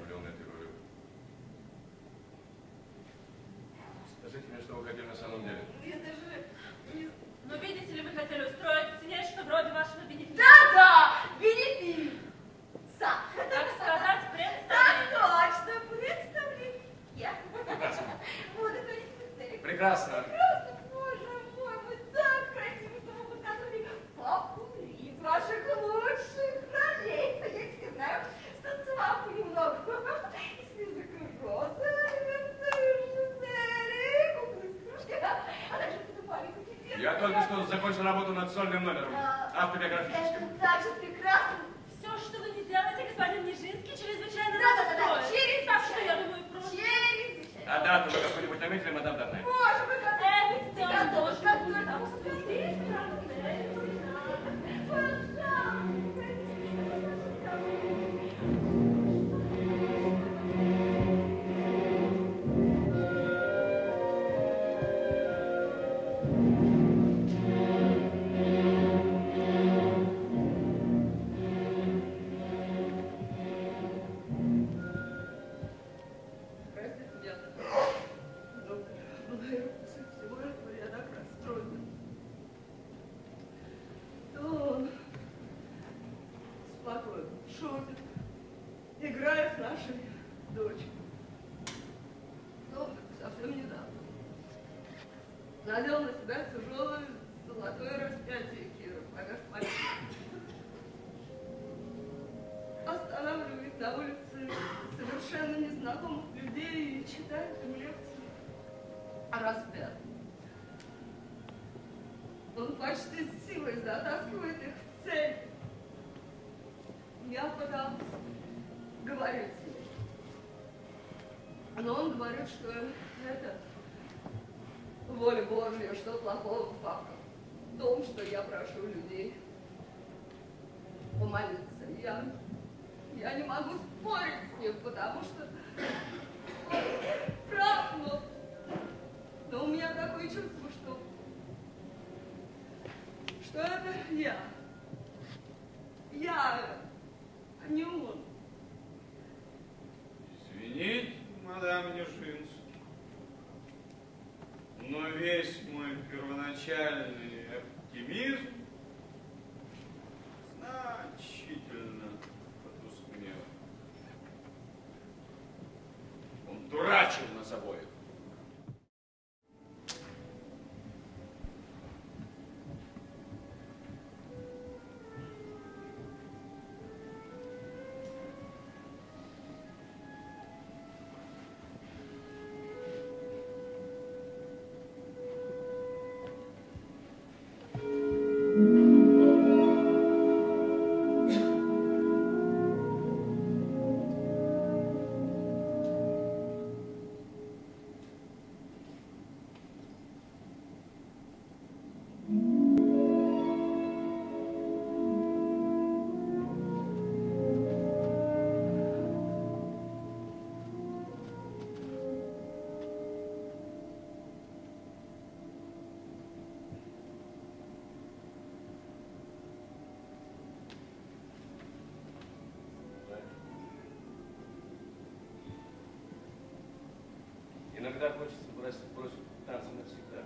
Иногда хочется бросить, бросить танцы навсегда.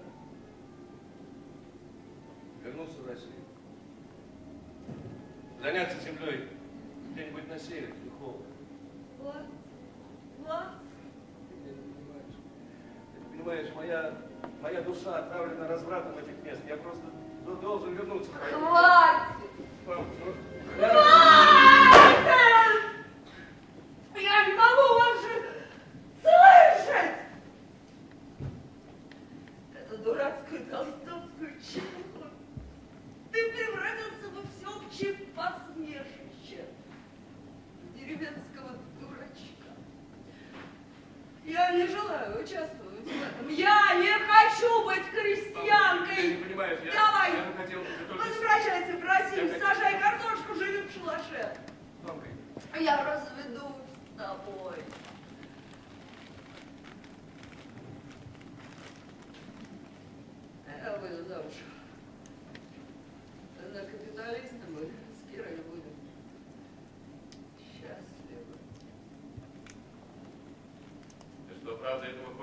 Вернуться в Россию. Заняться землей где-нибудь на севере, где холодно. Плакать. Плакать. Ты понимаешь. Моя, моя душа отравлена развратом этих мест. Я просто должен вернуться. Хватит! Ты превратился во всеобщее посмешище деревенского дурачка. Я не желаю участвовать в этом. Я не хочу быть крестьянкой. Я не я, Давай, я бы хотел... Возвращайся в Россию, я сажай хотел... картошку, живи в шалаше. Мамка. Я разведусь с тобой. Когда выйду замуж? на капиталиста мы с Кирой будем счастливы. Ты что, правда этого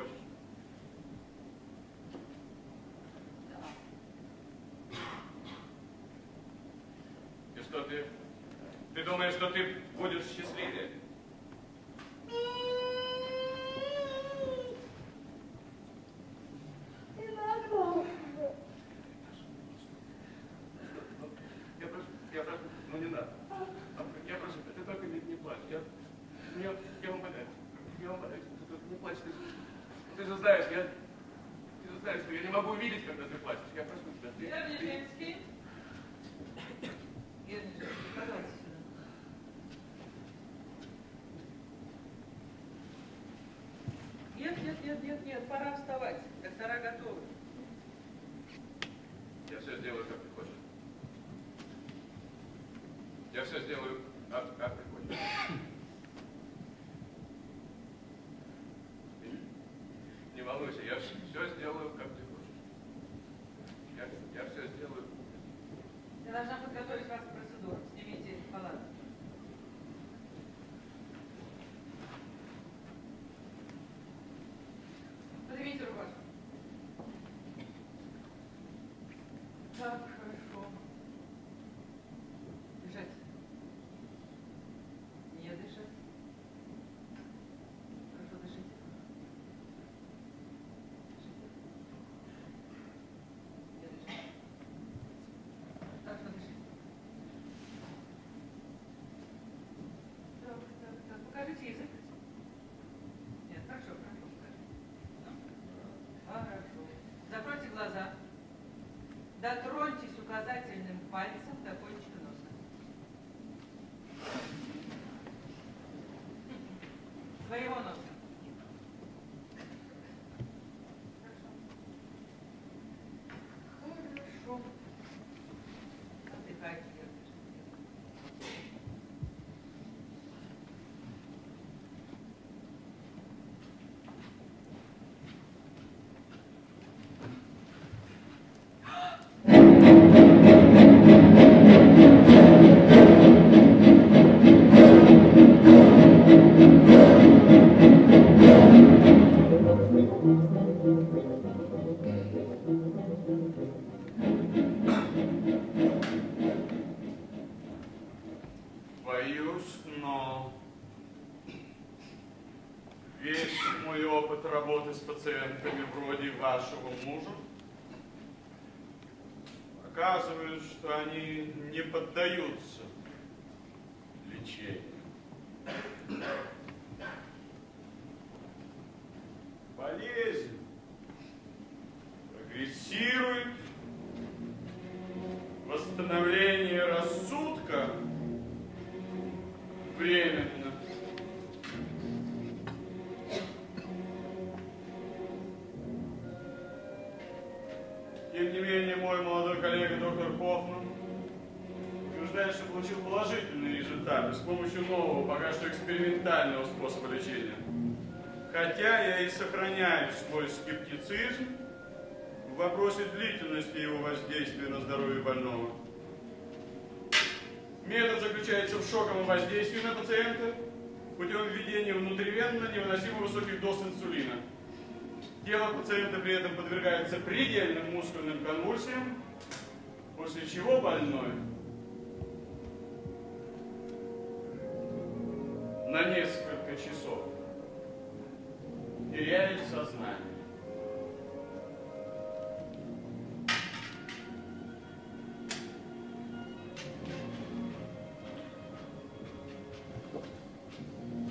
Нет, нет, пора вставать. Доктора готовы. С пациентами вроде вашего мужа показывает, что они не поддаются лечению. Болезнь прогрессирует, восстановление рассудка временно. Тем не менее, мой молодой коллега доктор Хоффман утверждает, что получил положительные результаты с помощью нового, пока что экспериментального способа лечения. Хотя я и сохраняю свой скептицизм в вопросе длительности его воздействия на здоровье больного. Метод заключается в шоковом воздействии на пациента путем введения внутривенно невыносимо высоких доз инсулина. Тело пациента при этом подвергается предельным мускульным конвульсиям, после чего больной на несколько часов теряет сознание.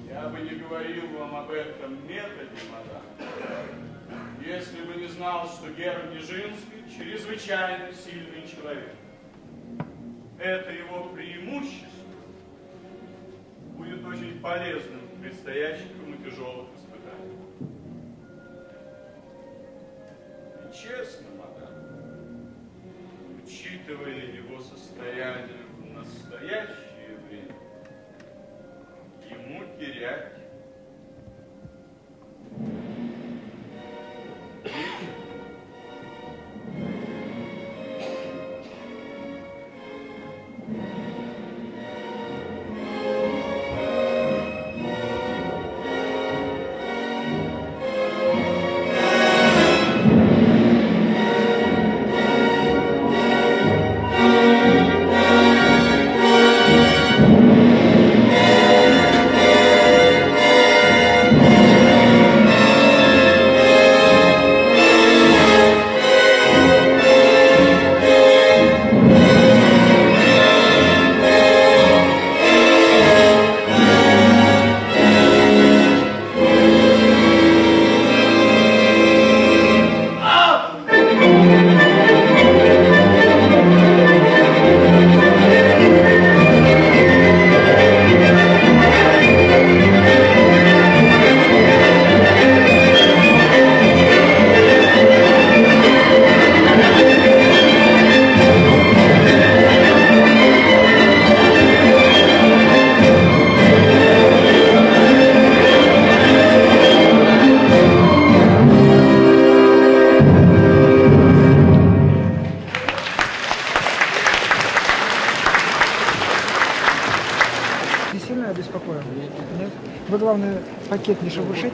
Я бы не говорил вам об этом методе, мадам, знал, что Герр Нижинский чрезвычайно сильный человек. Это его преимущество будет очень полезным в предстоящих ему тяжелых пакет не шелушите.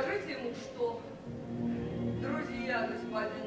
скажите ему, что друзья господина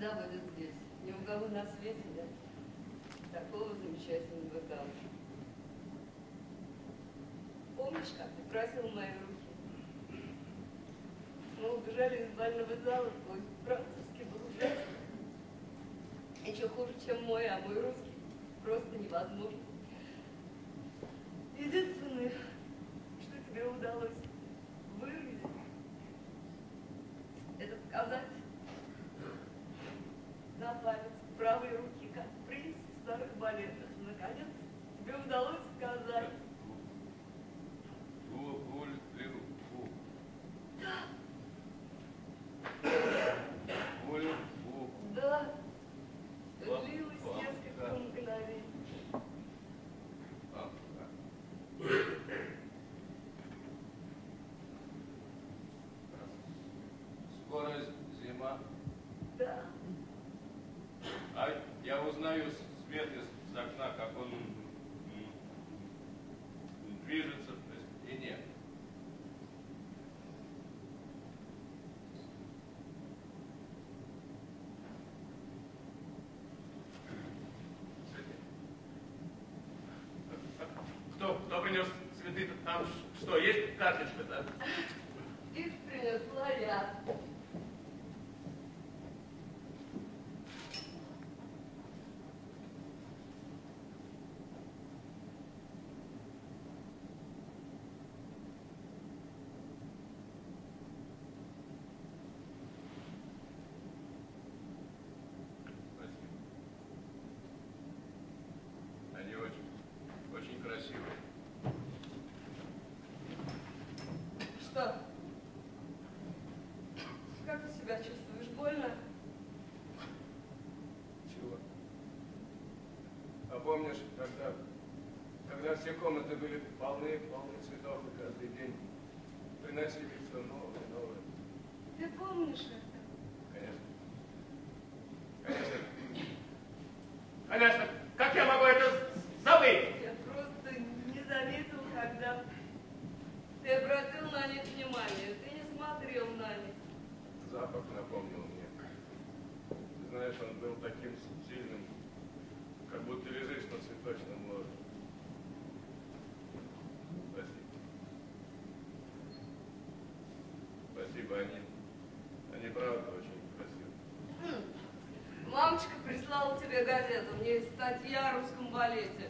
всегда будет здесь. Ни у кого на свете нет такого замечательного дара. Помнишь, как ты просил мои руки? Мы убежали из бального зала, твой французский был ужасен. Еще хуже, чем мой, а мой русский просто невозможно. Кто принес цветы? Там что, есть карточка-то? помнишь, когда, когда все комнаты были полны, полны цветов, и каждый день приносили все новое, новое. Ты помнишь это? Конечно. Конечно. Конечно. «Русская газета», у меня есть статья о русском балете.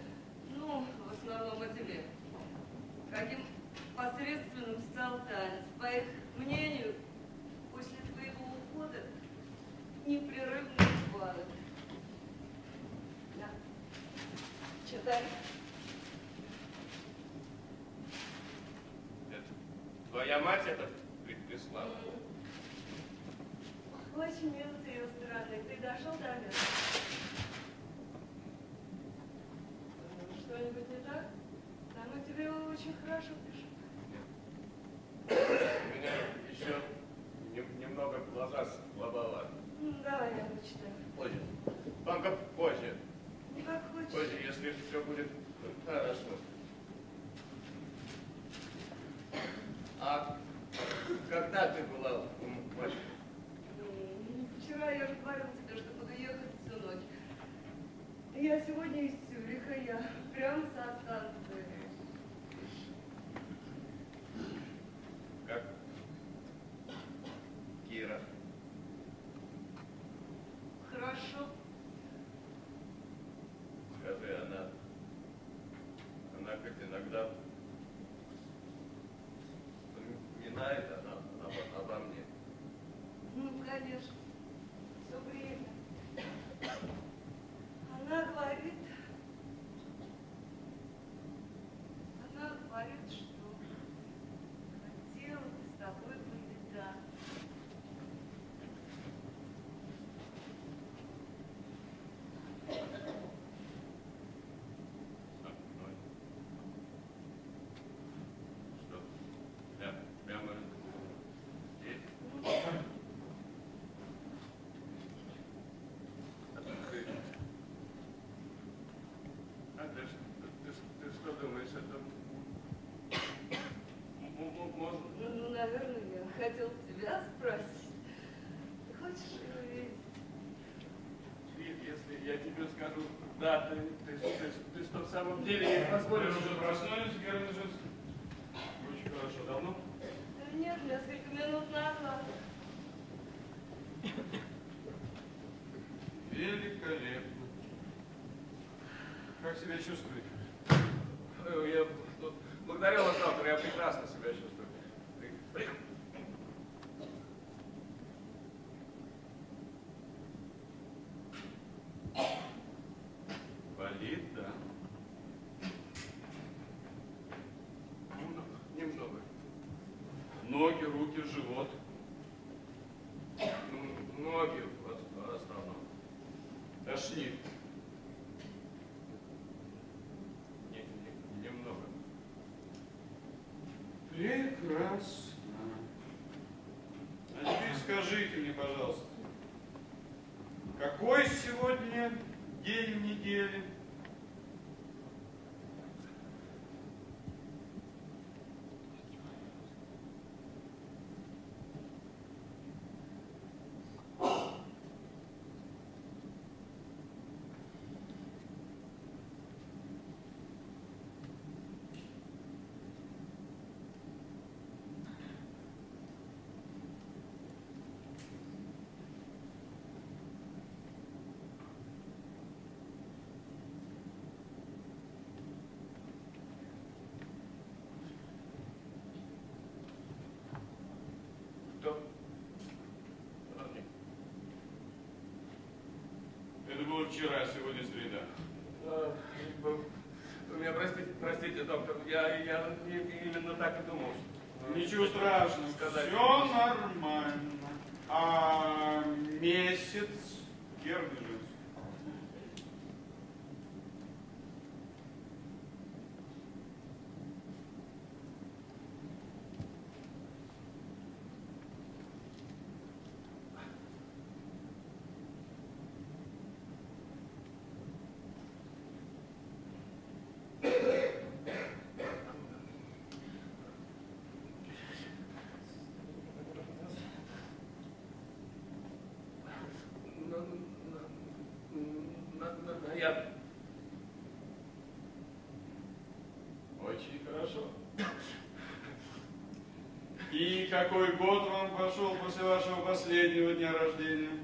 No. хотел тебя спросить. Ты хочешь говорить? если я тебе скажу, да, ты, ты, ты, ты, ты что, в самом деле ей позволишь? ты, уже проснулись, Гернежевск. Очень хорошо. Давно? Да нет, несколько минут назад. Великолепно. Как себя чувствуешь? и живот. Ну, ноги в основном. Тошнит. Нет, не, немного. Прекрасно. А теперь скажите мне, пожалуйста, какой сегодня день недели? Вчера, сегодня среда. А, Вы вы меня простите, простите, доктор, я, я именно так и думал. что- Ничего страшного, Сказать. все нормально. А месяц Герды женский. Ну, на- на- на- на- Я Очень хорошо. И какой год вам пошел после вашего последнего дня рождения?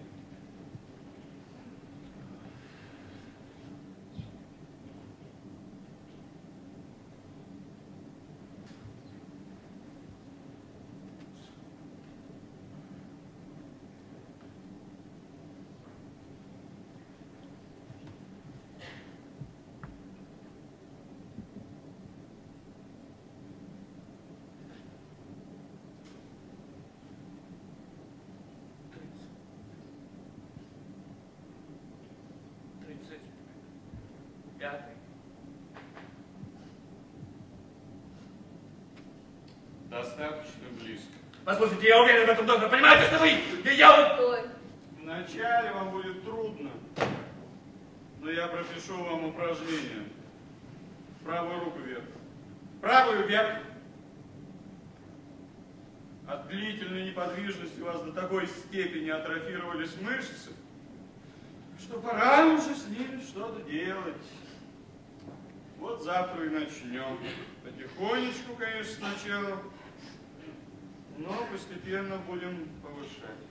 Пятый. Достаточно близко. Послушайте, я уверен в этом, доктор, понимаете, что вы... Я, я... Стой. Вначале вам будет трудно, но я пропишу вам упражнение. Правую руку вверх. Правую вверх. От длительной неподвижности у вас до такой степени атрофировались мышцы, что пора уже с ними что-то делать. Завтра и начнем. Потихонечку, конечно, сначала, но постепенно будем повышать.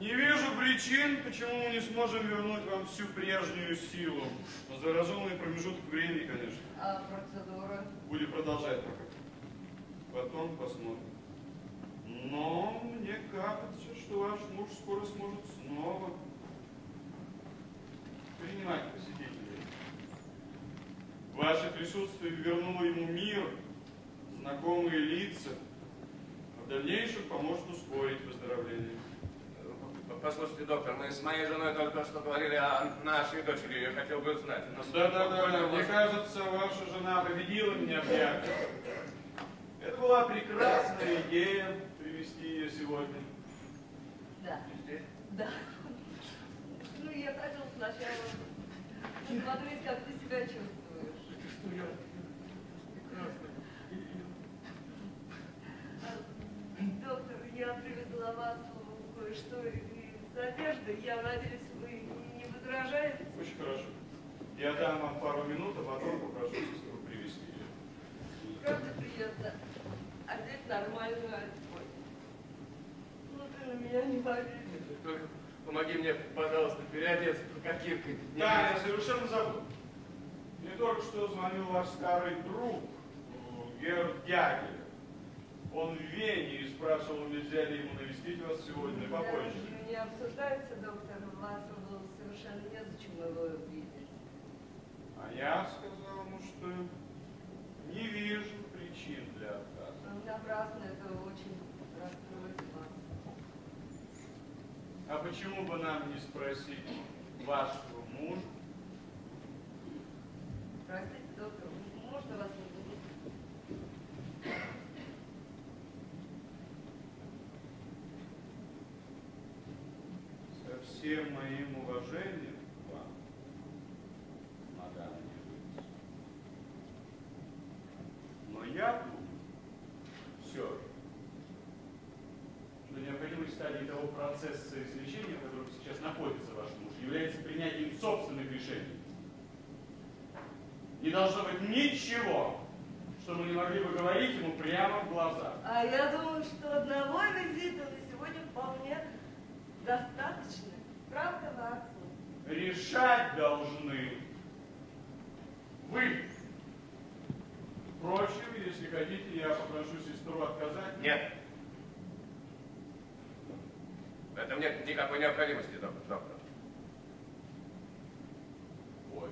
Не вижу причин, почему мы не сможем вернуть вам всю прежнюю силу. Но за разумный промежуток времени, конечно. А процедура? Будем продолжать пока. Потом посмотрим. Но мне кажется, что ваш муж скоро сможет снова принимать посетителей. Ваше присутствие вернуло ему мир, знакомые лица, а в дальнейшем поможет ускорить выздоровление. Послушайте, доктор, мы с моей женой только что говорили о нашей дочери. Я хотел бы знать. у нас Да-да-да, буквально мне кажется, ваша жена победила меня в яхте. Это была прекрасная идея привести ее сегодня. Да. Да. Ну, я хотел сначала посмотреть, как ты себя чувствуешь. Что я прекрасно. Доктор, я привезла вас кое-что из одежды. Я надеюсь, вы не возражаете? Очень хорошо. Я дам вам пару минут, а потом попрошу сестру привести ее. Правда приятно одеть нормальную одежду. Ну, ты на меня не поверишь. Только помоги мне, пожалуйста, переодеться как Кирка. Да, я совершенно забыл. Мне только что звонил ваш старый друг, э, Герд Дягель. Он в Вене и спрашивал, нельзя ли ему навестить вас сегодня попозже. Да, Не обсуждается, доктор, вас было совершенно незачем его видеть. А я сказал ему, что не вижу Напрасно это очень расстроит вас. А почему бы нам не спросить вашего мужа? Простите, доктор, можно вас не будет? Со всем моим уважением вам, мадам. Но я думаю, все что необходимой стадией того процесса излечения, в котором сейчас находится ваш муж, является принятием собственных решений. Не должно быть ничего, что мы не могли бы говорить ему прямо в глаза. А я думаю, что одного визита на сегодня вполне достаточно. Правда, Ватсон? Решать должны Впрочем, если хотите, я попрошу сестру отказать. Нет. В этом нет никакой необходимости, доктор. доктор. Ой.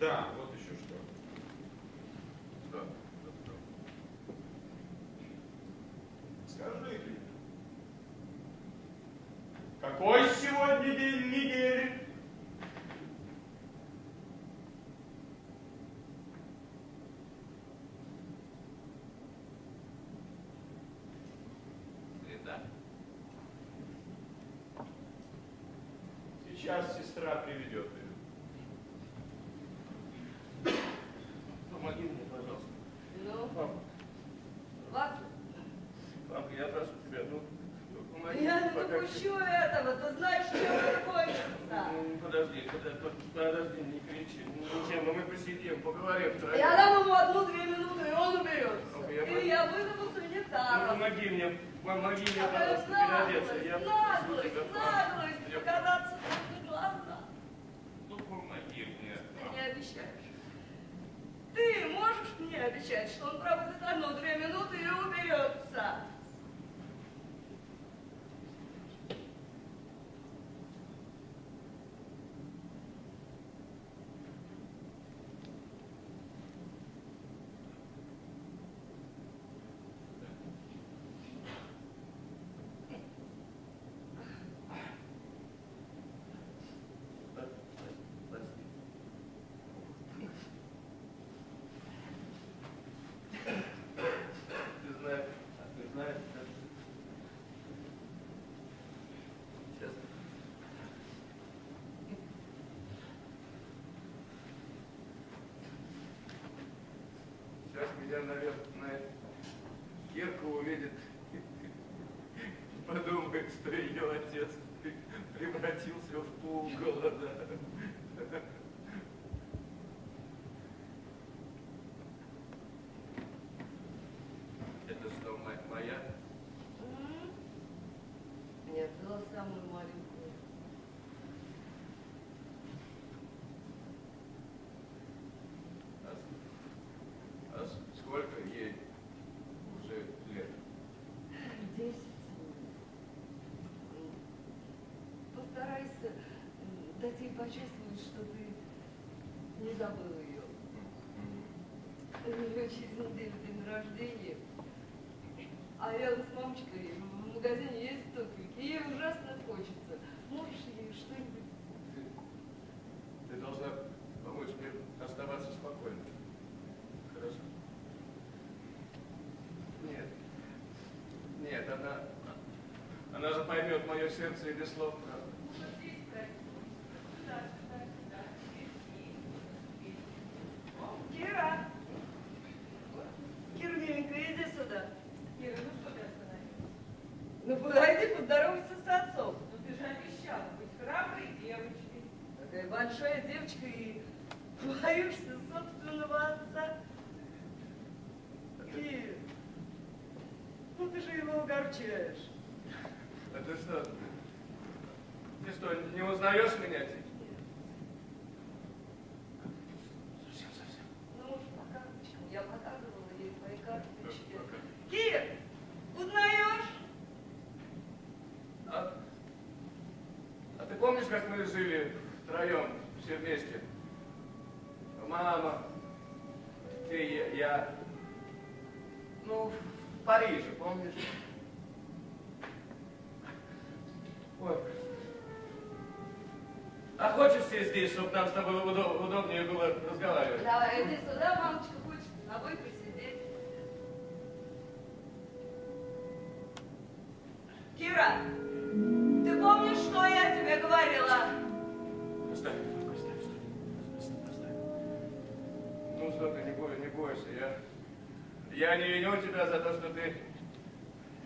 Да, вот еще что. Да. Что? Скажи, какой сегодня день недели? Сестра приведет ее. Помоги мне, пожалуйста. Ну, Папа, ладно. папа, я прошу тебя, ну, ну, помоги. Я не допущу этого, ты знаешь, чем это кончится. Ну, Подожди, подожди, подожди, не кричи. Ничем, ну мы посидим, поговорим втроем. Я дам ему одну-две минуты, и он уберется. Ну, я Или я вызову санитара. Ну, помоги мне, помоги мне, пожалуйста, переодеться. Я прошу наглость, тебя, папа. наглость, Я- показаться в глаза. Ну, помоги мне. Ты не обещаешь. Ты можешь мне обещать, что он пробудет одну-две минуты и уберется? Прости. Ты знаешь, а ты знаешь, что... Сейчас. Сейчас меня, наверное, Кирка увидит, подумает, что ее отец превратился в пугало, да. Это что, мо- моя? М? Нет, была самую маленькую. А, с- а с- сколько ей уже лет? Десять. М. Постарайся м, дать ей почувствовать, что ты не забыл ее. У нее через неделю день рождения. А рядом с мамочкой в магазине есть туфельки. Ей ужасно хочется. Можешь ей что-нибудь Ты, ты должна помочь мне оставаться спокойной. Хорошо? Нет. Нет, она... Она же поймет мое сердце и без слов, правда? Кира! Кира, миленькая, иди сюда. Кира, ну что ты остановилась? Ну подойди, поздоровайся с отцом. Ну ты же обещала быть храброй девочкой. Такая большая девочка и боишься собственного отца. Кир, ну ты же огорчаешь. А ты что? Ты что, не узнаешь меня теперь? Совсем, совсем. Ну уж по карточкам. Я показывала ей твои карточки. Пока. Кир, узнаешь? А, а ты помнишь, как мы жили втроем, все вместе? Мама, ты, я. Ну, в Париже, помнишь? Вот. А хочешь сесть здесь, чтобы нам с тобой удо- удобнее было разговаривать? Давай, иди сюда, мамочка, хочешь с тобой посидеть. Кира, ты помнишь, что я тебе говорила? Оставь, оставь, оставь, оставь. Ну что ты, не бойся, не бойся. Я, я не виню тебя за то, что ты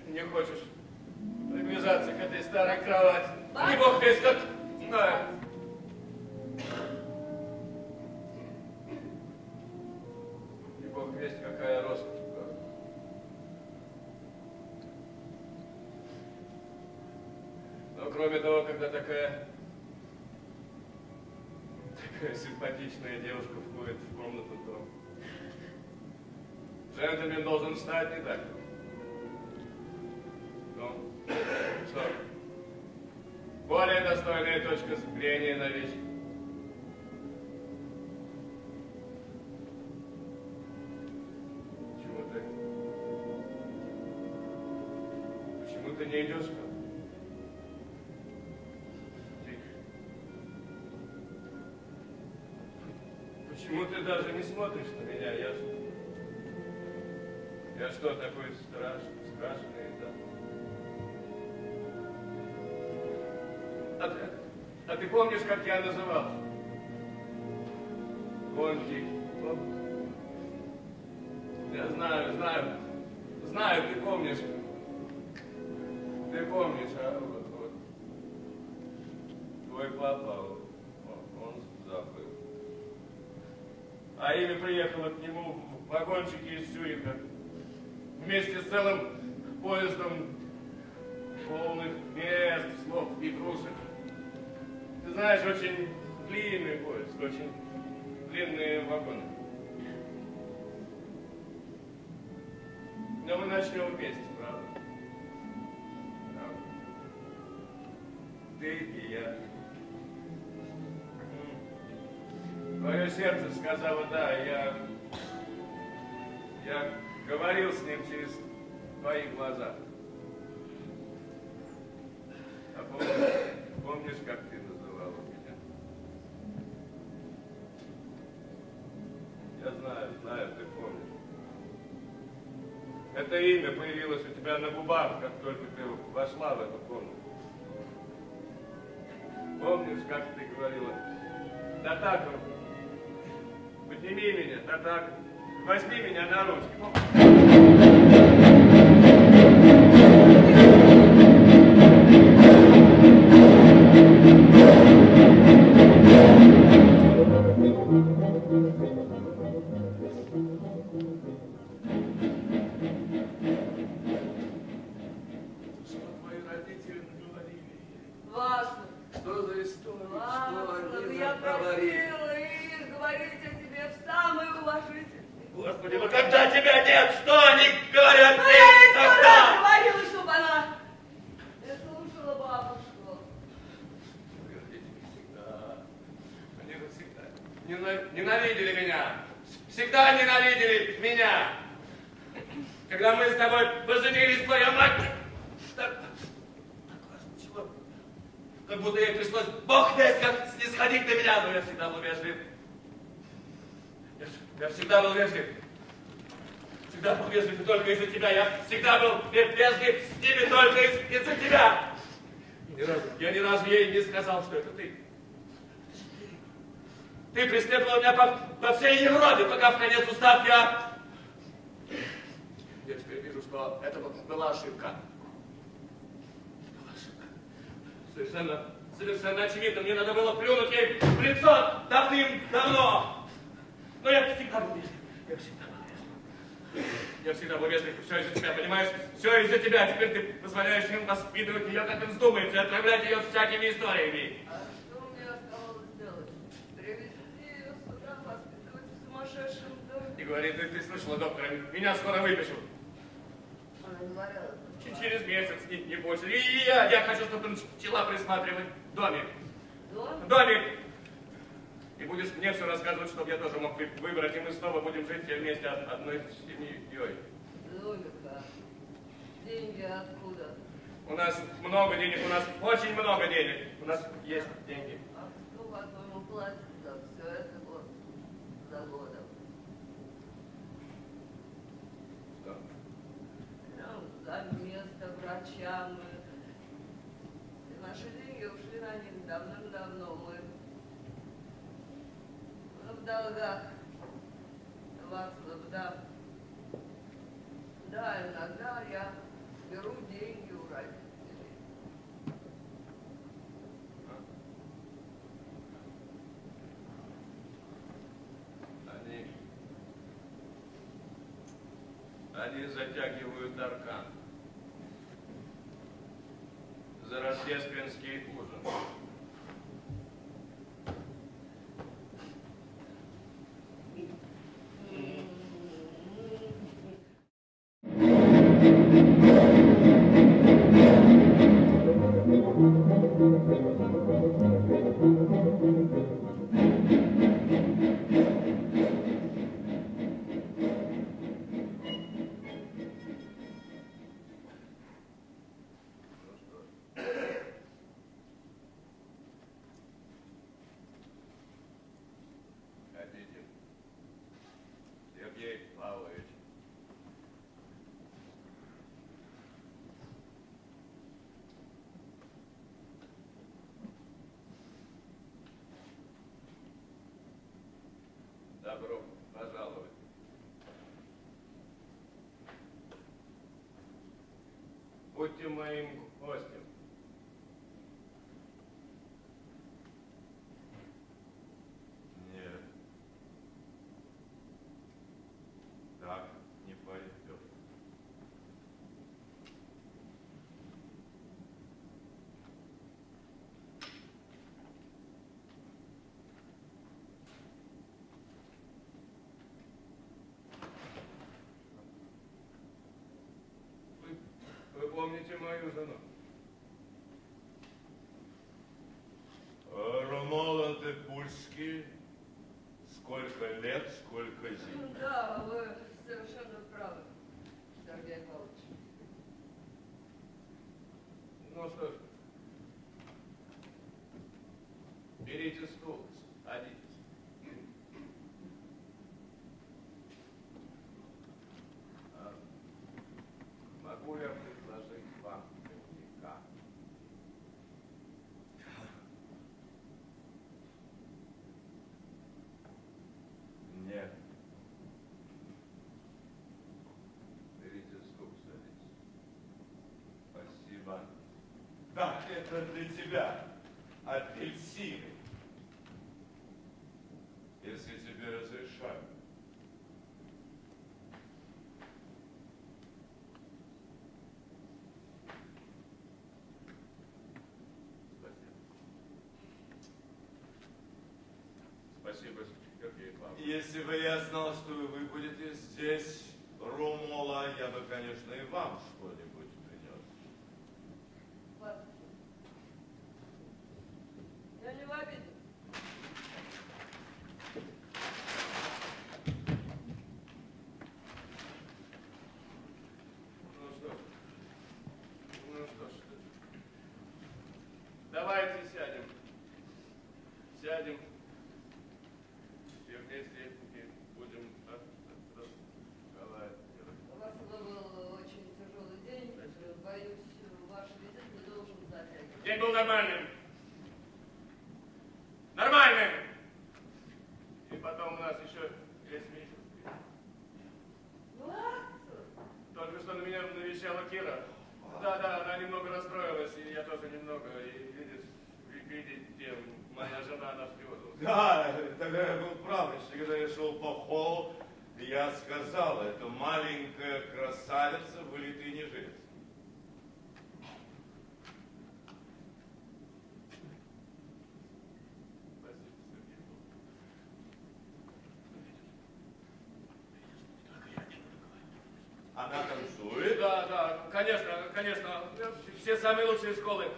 не хочешь приближаться к этой старой кровати. Не бог весь как... Да. Не бог весть, какая роскошь. Но кроме того, когда такая такая симпатичная девушка входит в комнату, то джентльмен должен встать, не так Почему ты даже не смотришь на меня? Я что? Я что, такой страшный, страшный, да? А ты, а ты помнишь, как я назывался? Контик. Помнишь? Я знаю. Знаю, А имя приехало к нему в вагончике из Сюриха вместе с целым поездом полных мест, слов и кружек. Ты знаешь, очень длинный поезд, очень длинные вагоны. Но мы начнем вместе, Сердце сказала «да», я... Я говорил с ним через твои глаза. А помнишь, помнишь, как ты называла меня? Я знаю, знаю, ты помнишь. Это имя появилось у тебя на губах, как только ты вошла в эту комнату. Помнишь, как ты говорила? Да так, подними меня, да так, возьми меня на ручки. Меня по, по всей Европе, пока в конец устав я... Я теперь вижу, что это была ошибка. Была ошибка. Совершенно, совершенно очевидно, мне надо было плюнуть ей в лицо давным-давно. Но я всегда был вежлив. Я всегда был вежлив. Я всегда был вежлив, все из-за тебя, понимаешь? Все из-за тебя. Теперь ты позволяешь им воспитывать ее, как им вздумается, и отравлять ее всякими историями. А что мне осталось сделать? Привезти ее сюда, сумасшедшем доме? И говорит, ты, ты слышала, доктор, меня скоро выпишут. Через месяц, не, не больше. И я, я хочу, чтобы ты начала присматривать домик. дом? Домик! И будешь мне все рассказывать, чтобы я тоже мог вы- выбрать, и мы снова будем жить все вместе од- одной семьей. Домика. Деньги откуда? У нас много денег, у нас очень много денег. У нас есть деньги. А кто, по-твоему, платит за все это год за годом? Что? За место врачам. И наши деньги ушли на них давным-давно. Мы в долгах. Вацлав, да. Да, иногда я беру деньги у родителей. Они... Они затягивают аркан. За рождественский ужин. Добро пожаловать. Будьте моим гостем. Нет. Так не пойдет. Вы, вы помните мою жену? Ромолан де Пульский. Сколько лет, сколько зим. Да, вы совершенно правы, Сергей Павлович. Ну что ж, берите стул, садитесь. А, Могу я предложить вам коньяка? Нет. Берите стул, садитесь. Спасибо. Да, это для тебя. Апельсины. Если тебе разрешают. Спасибо. Сергей Павлович. Если бы я знал, что вы будете здесь, Ромола, я бы, конечно, и вам что-нибудь принес. Ладно. Я не в обиду. Ну что ж, ну что ж, давайте сядем. Сядем. Все вместе и будем разговаривать. У вас был очень тяжелый день. День был нормальным. Нормальным! И потом у нас еще весь месяц. Только что на меня навещала Кира. Да, да, она немного расстроилась, и я тоже немного. И видишь, ви- видите, моя жена нас приводила. Да, тогда я был прав, еще когда я шел по холлу, я сказал, это маленькая красавица, вылитый не жив. Спасибо, Сергей. Она танцует? Да, да, конечно, конечно. Все самые лучшие школы.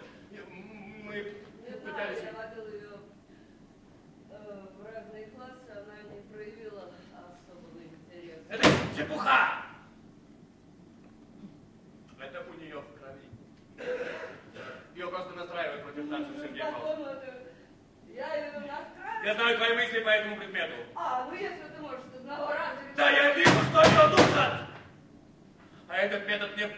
Мы Не знаю, пытались... я водил ее э, в разные классы, она не проявила особого интереса. Это чепуха! Это у нее в крови. Ее просто настраивают против танцев Сергей Павлович. Потом это... Я ее настраиваю. Я знаю твои мысли по этому предмету. А, ну если ты можешь с одного раза... решить- Да, я вижу, что ее душат! А этот метод мне,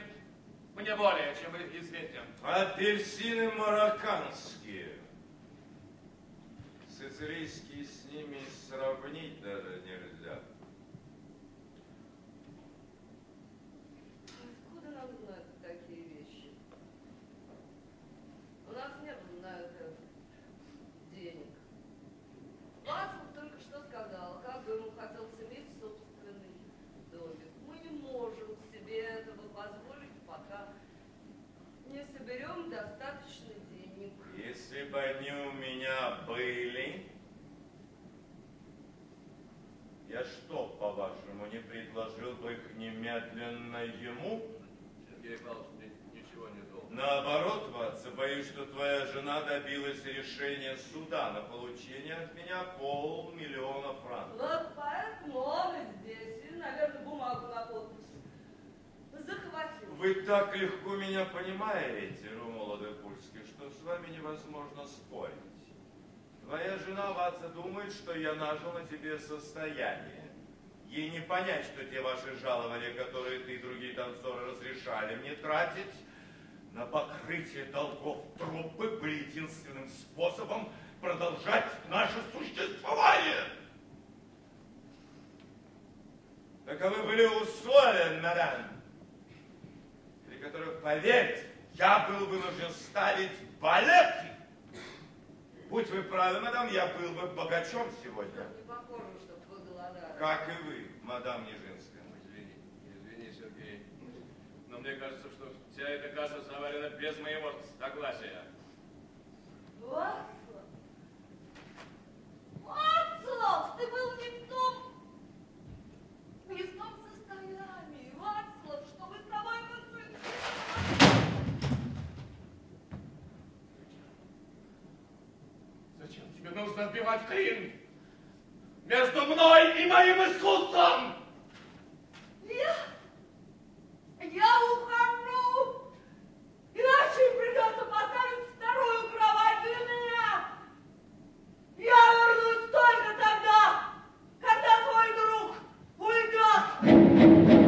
мне более чем известен. Апельсины марокканские. Сицилийские с ними сравнить даже нельзя. Откуда нам знать такие вещи? У нас не было на это денег. Васил только что сказал, как бы ему хотелось иметь собственный домик. Мы не можем себе этого позволить, пока не соберем достаточно денег. Если бы они у меня были, я что, по-вашему, не предложил бы их немедленно ему? Сергей Павлович мне ничего не должен. Наоборот, Ватса, боюсь, что твоя жена добилась решения суда на получение от меня полмиллиона франков. Вот поэтому он и здесь, и, наверное, бумагу на подпись захватил. Вы так легко меня понимаете, Румола де Пульский, что с вами невозможно спорить. Твоя жена, Ватса, думает, что я нажил на тебе состояние. Ей не понять, что те ваши жалования, которые ты и другие танцоры разрешали мне тратить, на покрытие долгов труппы были единственным способом продолжать наше существование. Таковы были условия, мадам, при которых, поверьте, я был вынужден ставить балеты. Будь вы правы, мадам, я был бы богачом сегодня. Голодали. Как и вы, мадам Нижинская. Извини, извини, Сергей. Но мне кажется, что вся эта каша заварена без моего согласия. Вацлав! Вацлав, ты был не в том... Не в том состоянии, Вацлав, чтобы с тобой. Зачем тебе нужно отбивать клин между мной и моим искусством? Я... Я ухожу! Иначе им придется поставить вторую кровать для меня! Я вернусь только тогда, когда твой друг уйдет!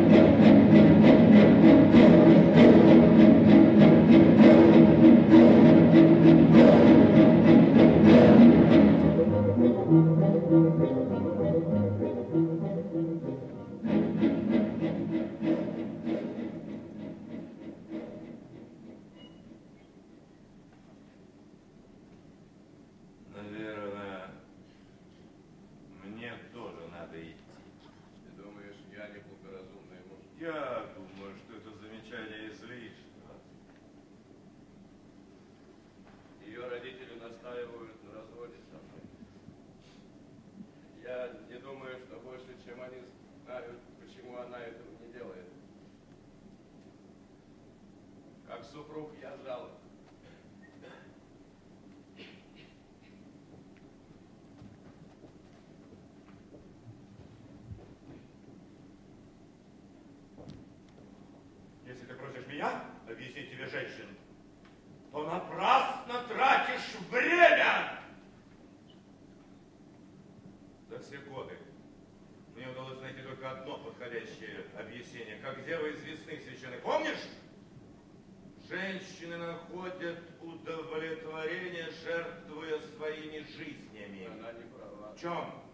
Не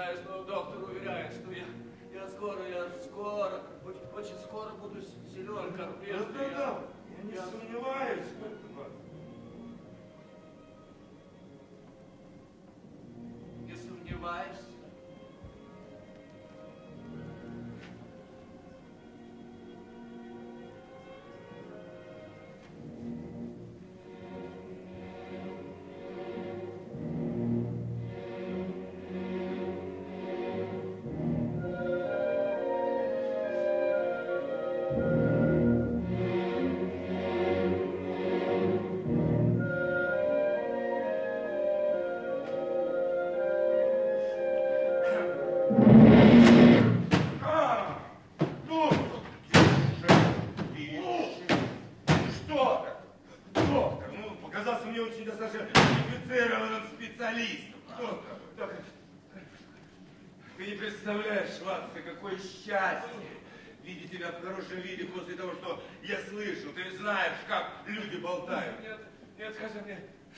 знаешь, но доктор уверяет, что я... Я скоро, я скоро, очень, скоро буду силен, как прежде. Да-да-да, я не сомневаюсь в этом. Не сомневаешься?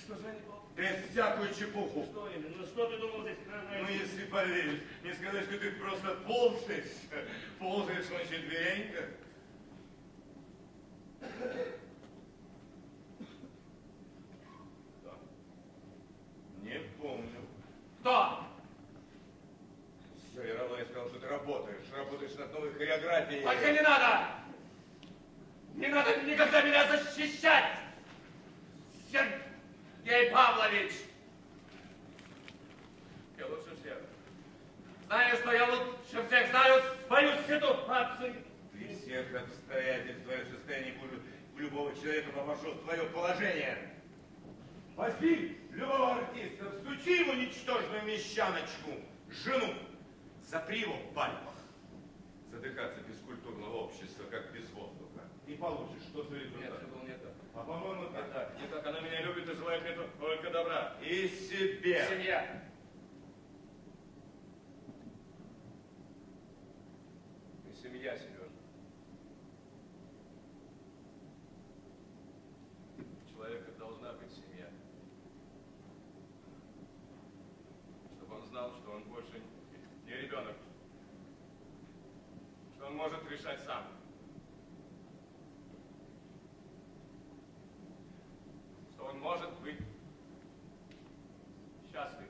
Что же они? Ты всякую чепуху. Что именно? Ну что ты думал здесь? Ну, если поверишь, не сказать, что ты просто ползаешь, <laughs> ползаешь на четвереньках. Кто? Не помню. Кто? Все, я равно я сказал, что ты работаешь. Работаешь над новой хореографией. Только не надо! Не надо никогда меня защищать! Сергей Павлович! Я лучше всех. Знаю, что я лучше всех знаю свою ситуацию. При всех обстоятельств твое состояние будет в любого человека попашу в твое положение. Возьми любого артиста, стучи ему ничтожную мещаночку, жену, запри его в Альпах. Задыхаться без культурного общества, как без воздуха. И получишь, что за результат. А по-моему, так. так, не так. Она меня любит и желает мне только добра. И себе. Семья. И семья, Сережа. У человека должна быть семья. Чтобы он знал, что он больше не ребенок. Что он может решать сам. Что он может быть счастлив.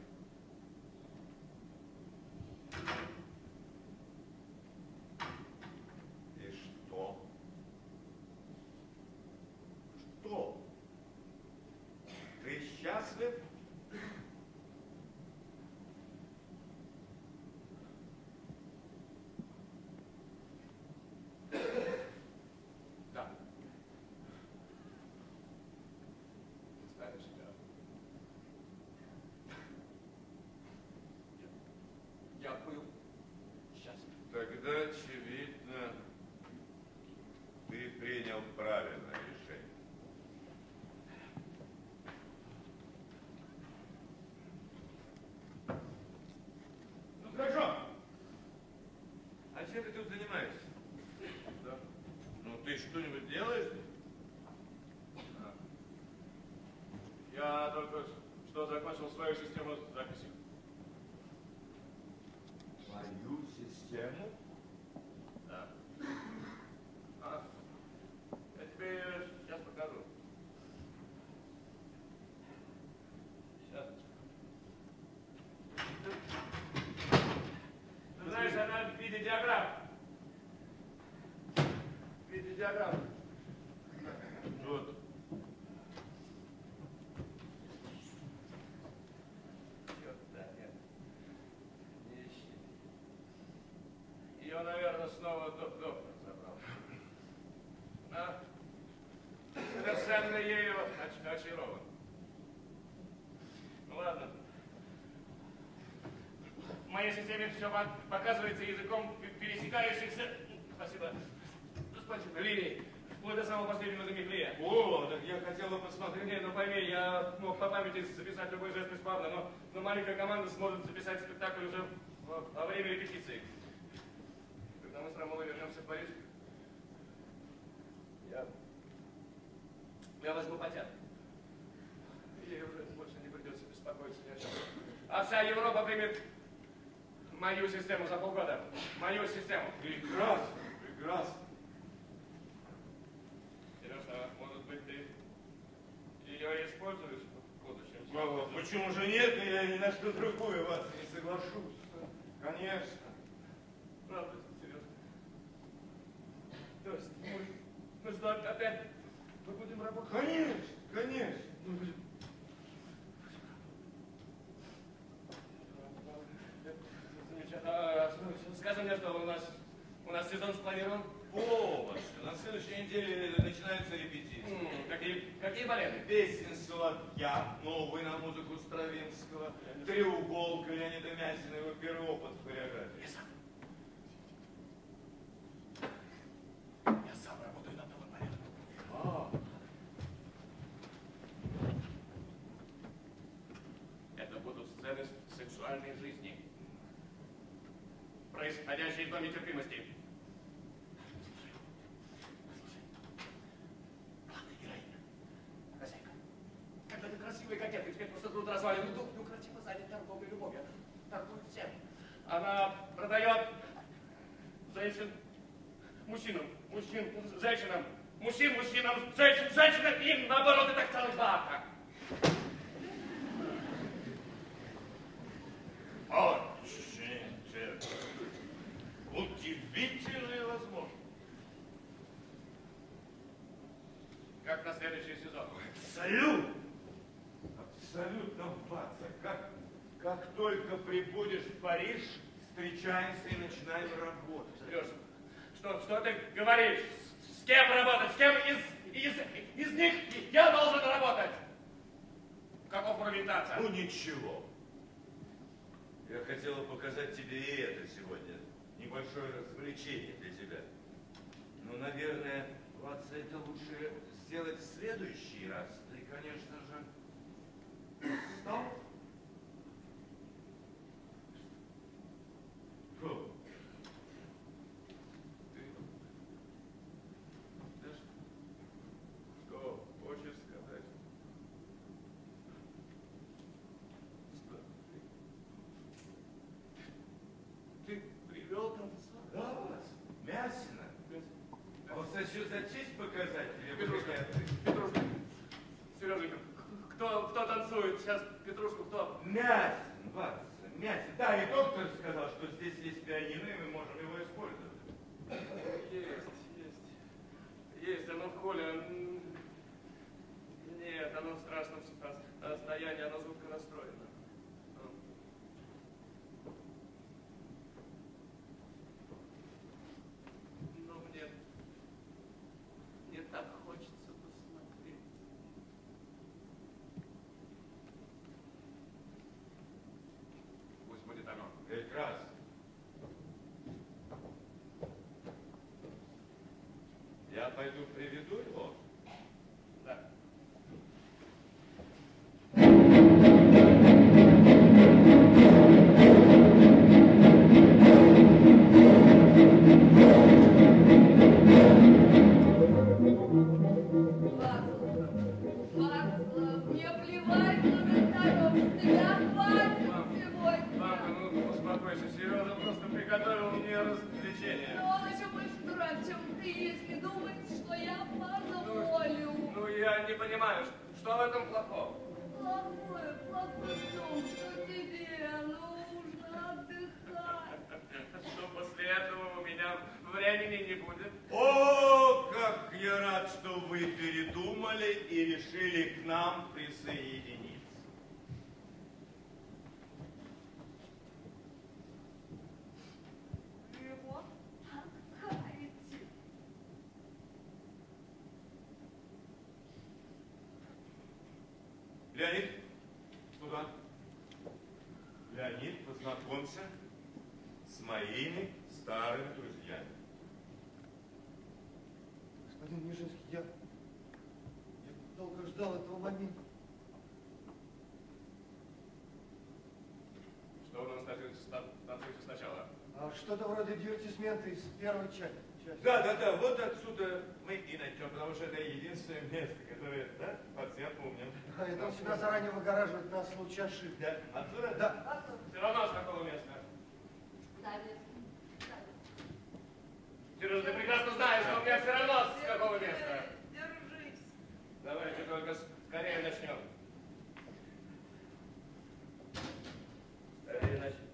И что? Что? Ты счастлив? Да. Ты знаешь, я... Я был счастлив. Тогда, очевидно, ты принял правильное решение. Ну хорошо. А чем ты тут занимаешься? Да. Ну ты что-нибудь делаешь? А. Я только что закончил свою систему записи. Твою систему? Да. А, я тебе сейчас покажу. Сейчас. Ты знаешь, она в виде диаграмм. Вот. Ее, наверное, снова доктор забрал. А? Оч- очарован. Ну ладно. В моей все показывается языком пе- пересекающихся... Спасибо. Спасибо. Линий. Вплоть до самого последнего замедления. О, так я хотел бы посмотреть. Не, ну пойми, я мог по памяти записать любой жест исправно, но, но маленькая команда сможет записать спектакль уже во, во время репетиции. Когда мы с Рамовой вернемся в Париж, я, я возьму потят. Ей уже больше не придется беспокоиться ни о чем. А вся Европа примет мою систему за полгода. Мою систему. Прекрасно, прекрасно. Сережа, может быть, ты ее используешь в будущем? А, Почему же нет? Я ни на что другое вас не соглашусь. Конечно. Правда, Сережа? То есть, мы, мы что, опять мы будем работать? Конечно, конечно. Мы будем... Замечательно. А, скажи мне, что у нас, у нас сезон спланирован? Полностью. На следующей неделе Какие балеты? Песенство «Я», новый на музыку Стравинского, «Треуголка» Леонида Мясина, его первый опыт в хореографии. Я сам. Я сам работаю над новым балетом. А. Это будут сцены сексуальной жизни, происходящие в доме терпения. Небольшое развлечение для тебя. Ну, наверное, Ватса, это лучше сделать в следующий раз. Ты, конечно же, устал. Фу. Ты, ты ж- что хочешь сказать? Что ты, ты привел танца? Да, Ватса, Мясина. Он хочу за честь показать тебе. Петрушка, как- Петрушка, Сереженька, кто, кто танцует? Сейчас Петрушку кто? Мясин, Ватса, Мясин. Да, и доктор сказал, что здесь есть пианино, и мы можем его использовать. Есть, есть. Есть, оно в холле. М, Нет, оно в страшном со- состоянии, оно жутко расстроено. Но мне, мне так хочется посмотреть. Пусть будет оно. Прекрасно. Я пойду приведу его. Да. Сережа просто приготовил мне развлечение. Но он еще больше дурак, чем ты, если думает, что я позволю. Ну, я не понимаю, что в этом плохого? Плохое, плохое в том, что тебе нужно отдыхать. Что после этого у меня времени не будет? О, как я рад, что вы передумали и решили к нам присоединиться. Его откаете. Леонид, туда. Леонид, познакомься с моими старыми друзьями. Господин Нижинский, я, я долго ждал этого момента. Что нам станцуете, станцуете сначала? А что-то вроде дивертисмента из первой части. Да, да, да, вот отсюда мы и начнем, потому что это единственное место, которое, да, пациент помним. А, это он себя заранее выгораживает на случай ошибки. Да, отсюда? Да. Все равно с какого места? Сережа, ты прекрасно знаешь, что у меня все равно с какого места. Держись. Давайте только скорее начнем. Скорее нач-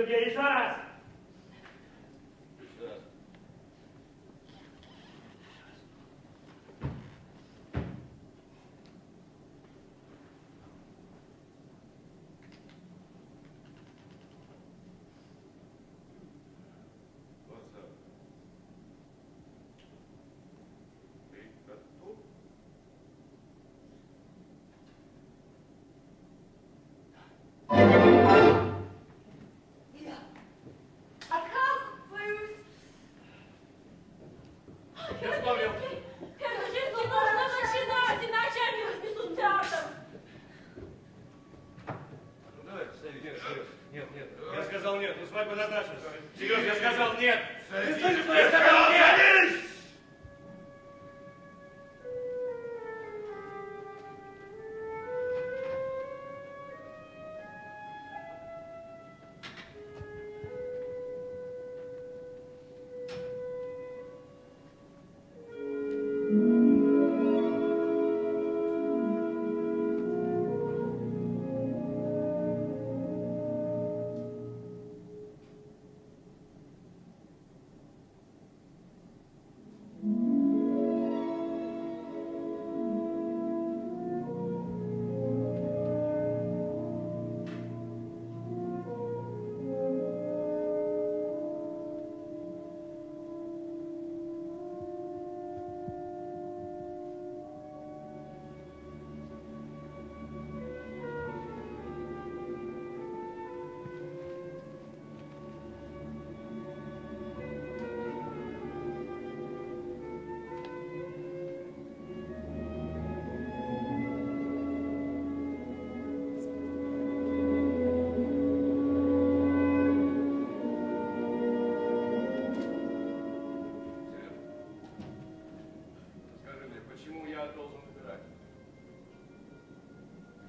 of Yah's right.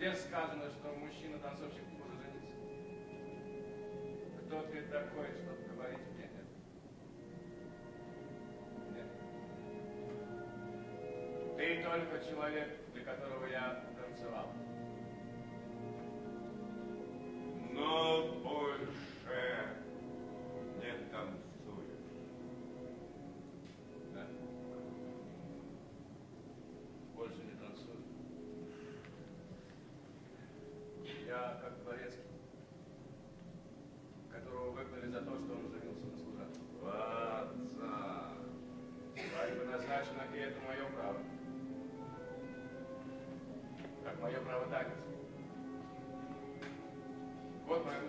где сказано, что мужчина-танцовщик может жениться? Кто ты такой, чтобы говорить мне это? Нет. Ты только человек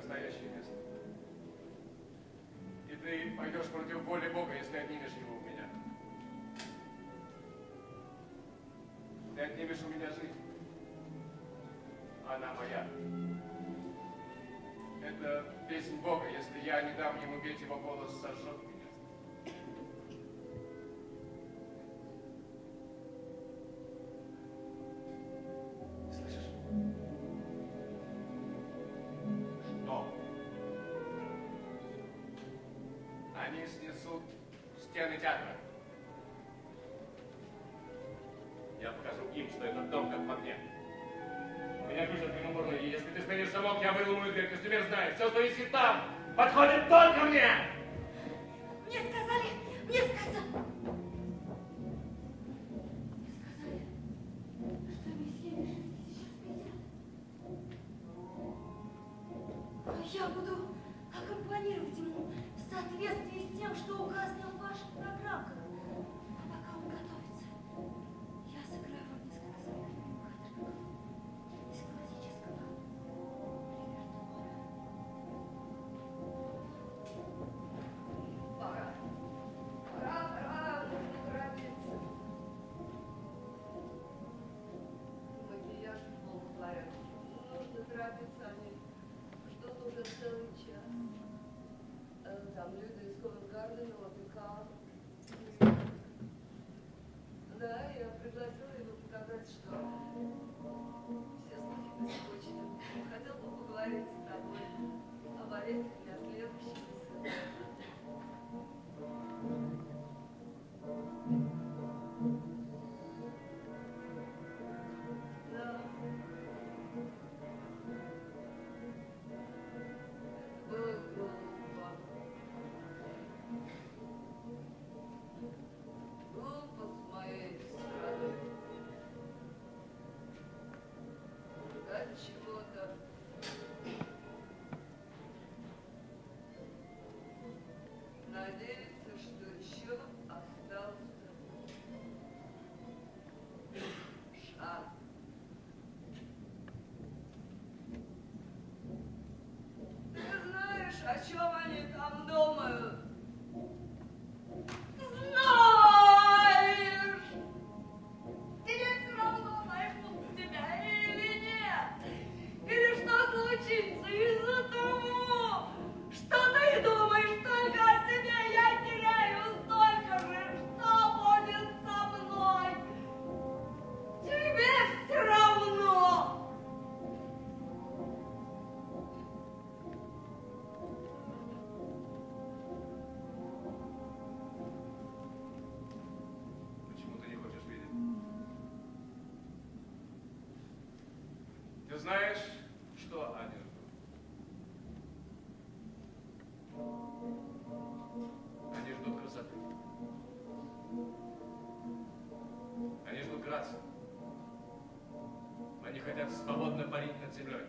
настоящее место. И ты пойдешь против воли Бога, если отнимешь его у меня. Ты отнимешь у меня жизнь. Она моя. Это песнь Бога. Если я не дам ему петь, его голос сожжет. стены театра. Я покажу им, что этот дом как в огне. Меня грузят мимо и если ты стоишь замок, я выломаю дверь. Костюмер знает, все, что висит там, подходит только мне! свободно парить над землей.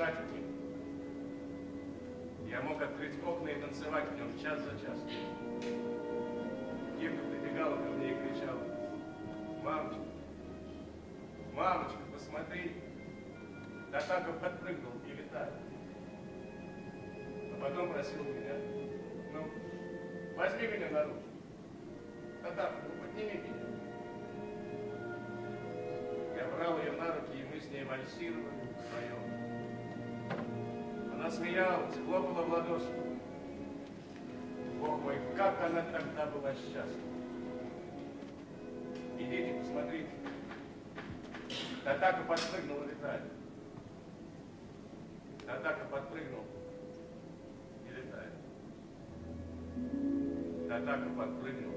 Дышать. Я мог открыть окна и танцевать в нем час за час. Кирка прибегала ко мне и кричала, мамочка, мамочка, посмотри. Татаков подпрыгнул и летает. А потом просил меня, ну, возьми меня на руки. Татаков, ну подними меня. Я брал ее на руки, и мы с ней вальсировали вдвоем. Она смеялась, хлопала в ладоши. Бог мой, как она тогда была счастлива. Идите, посмотрите. Татака подпрыгнул и летает. Татака подпрыгнул и летает. Татака подпрыгнул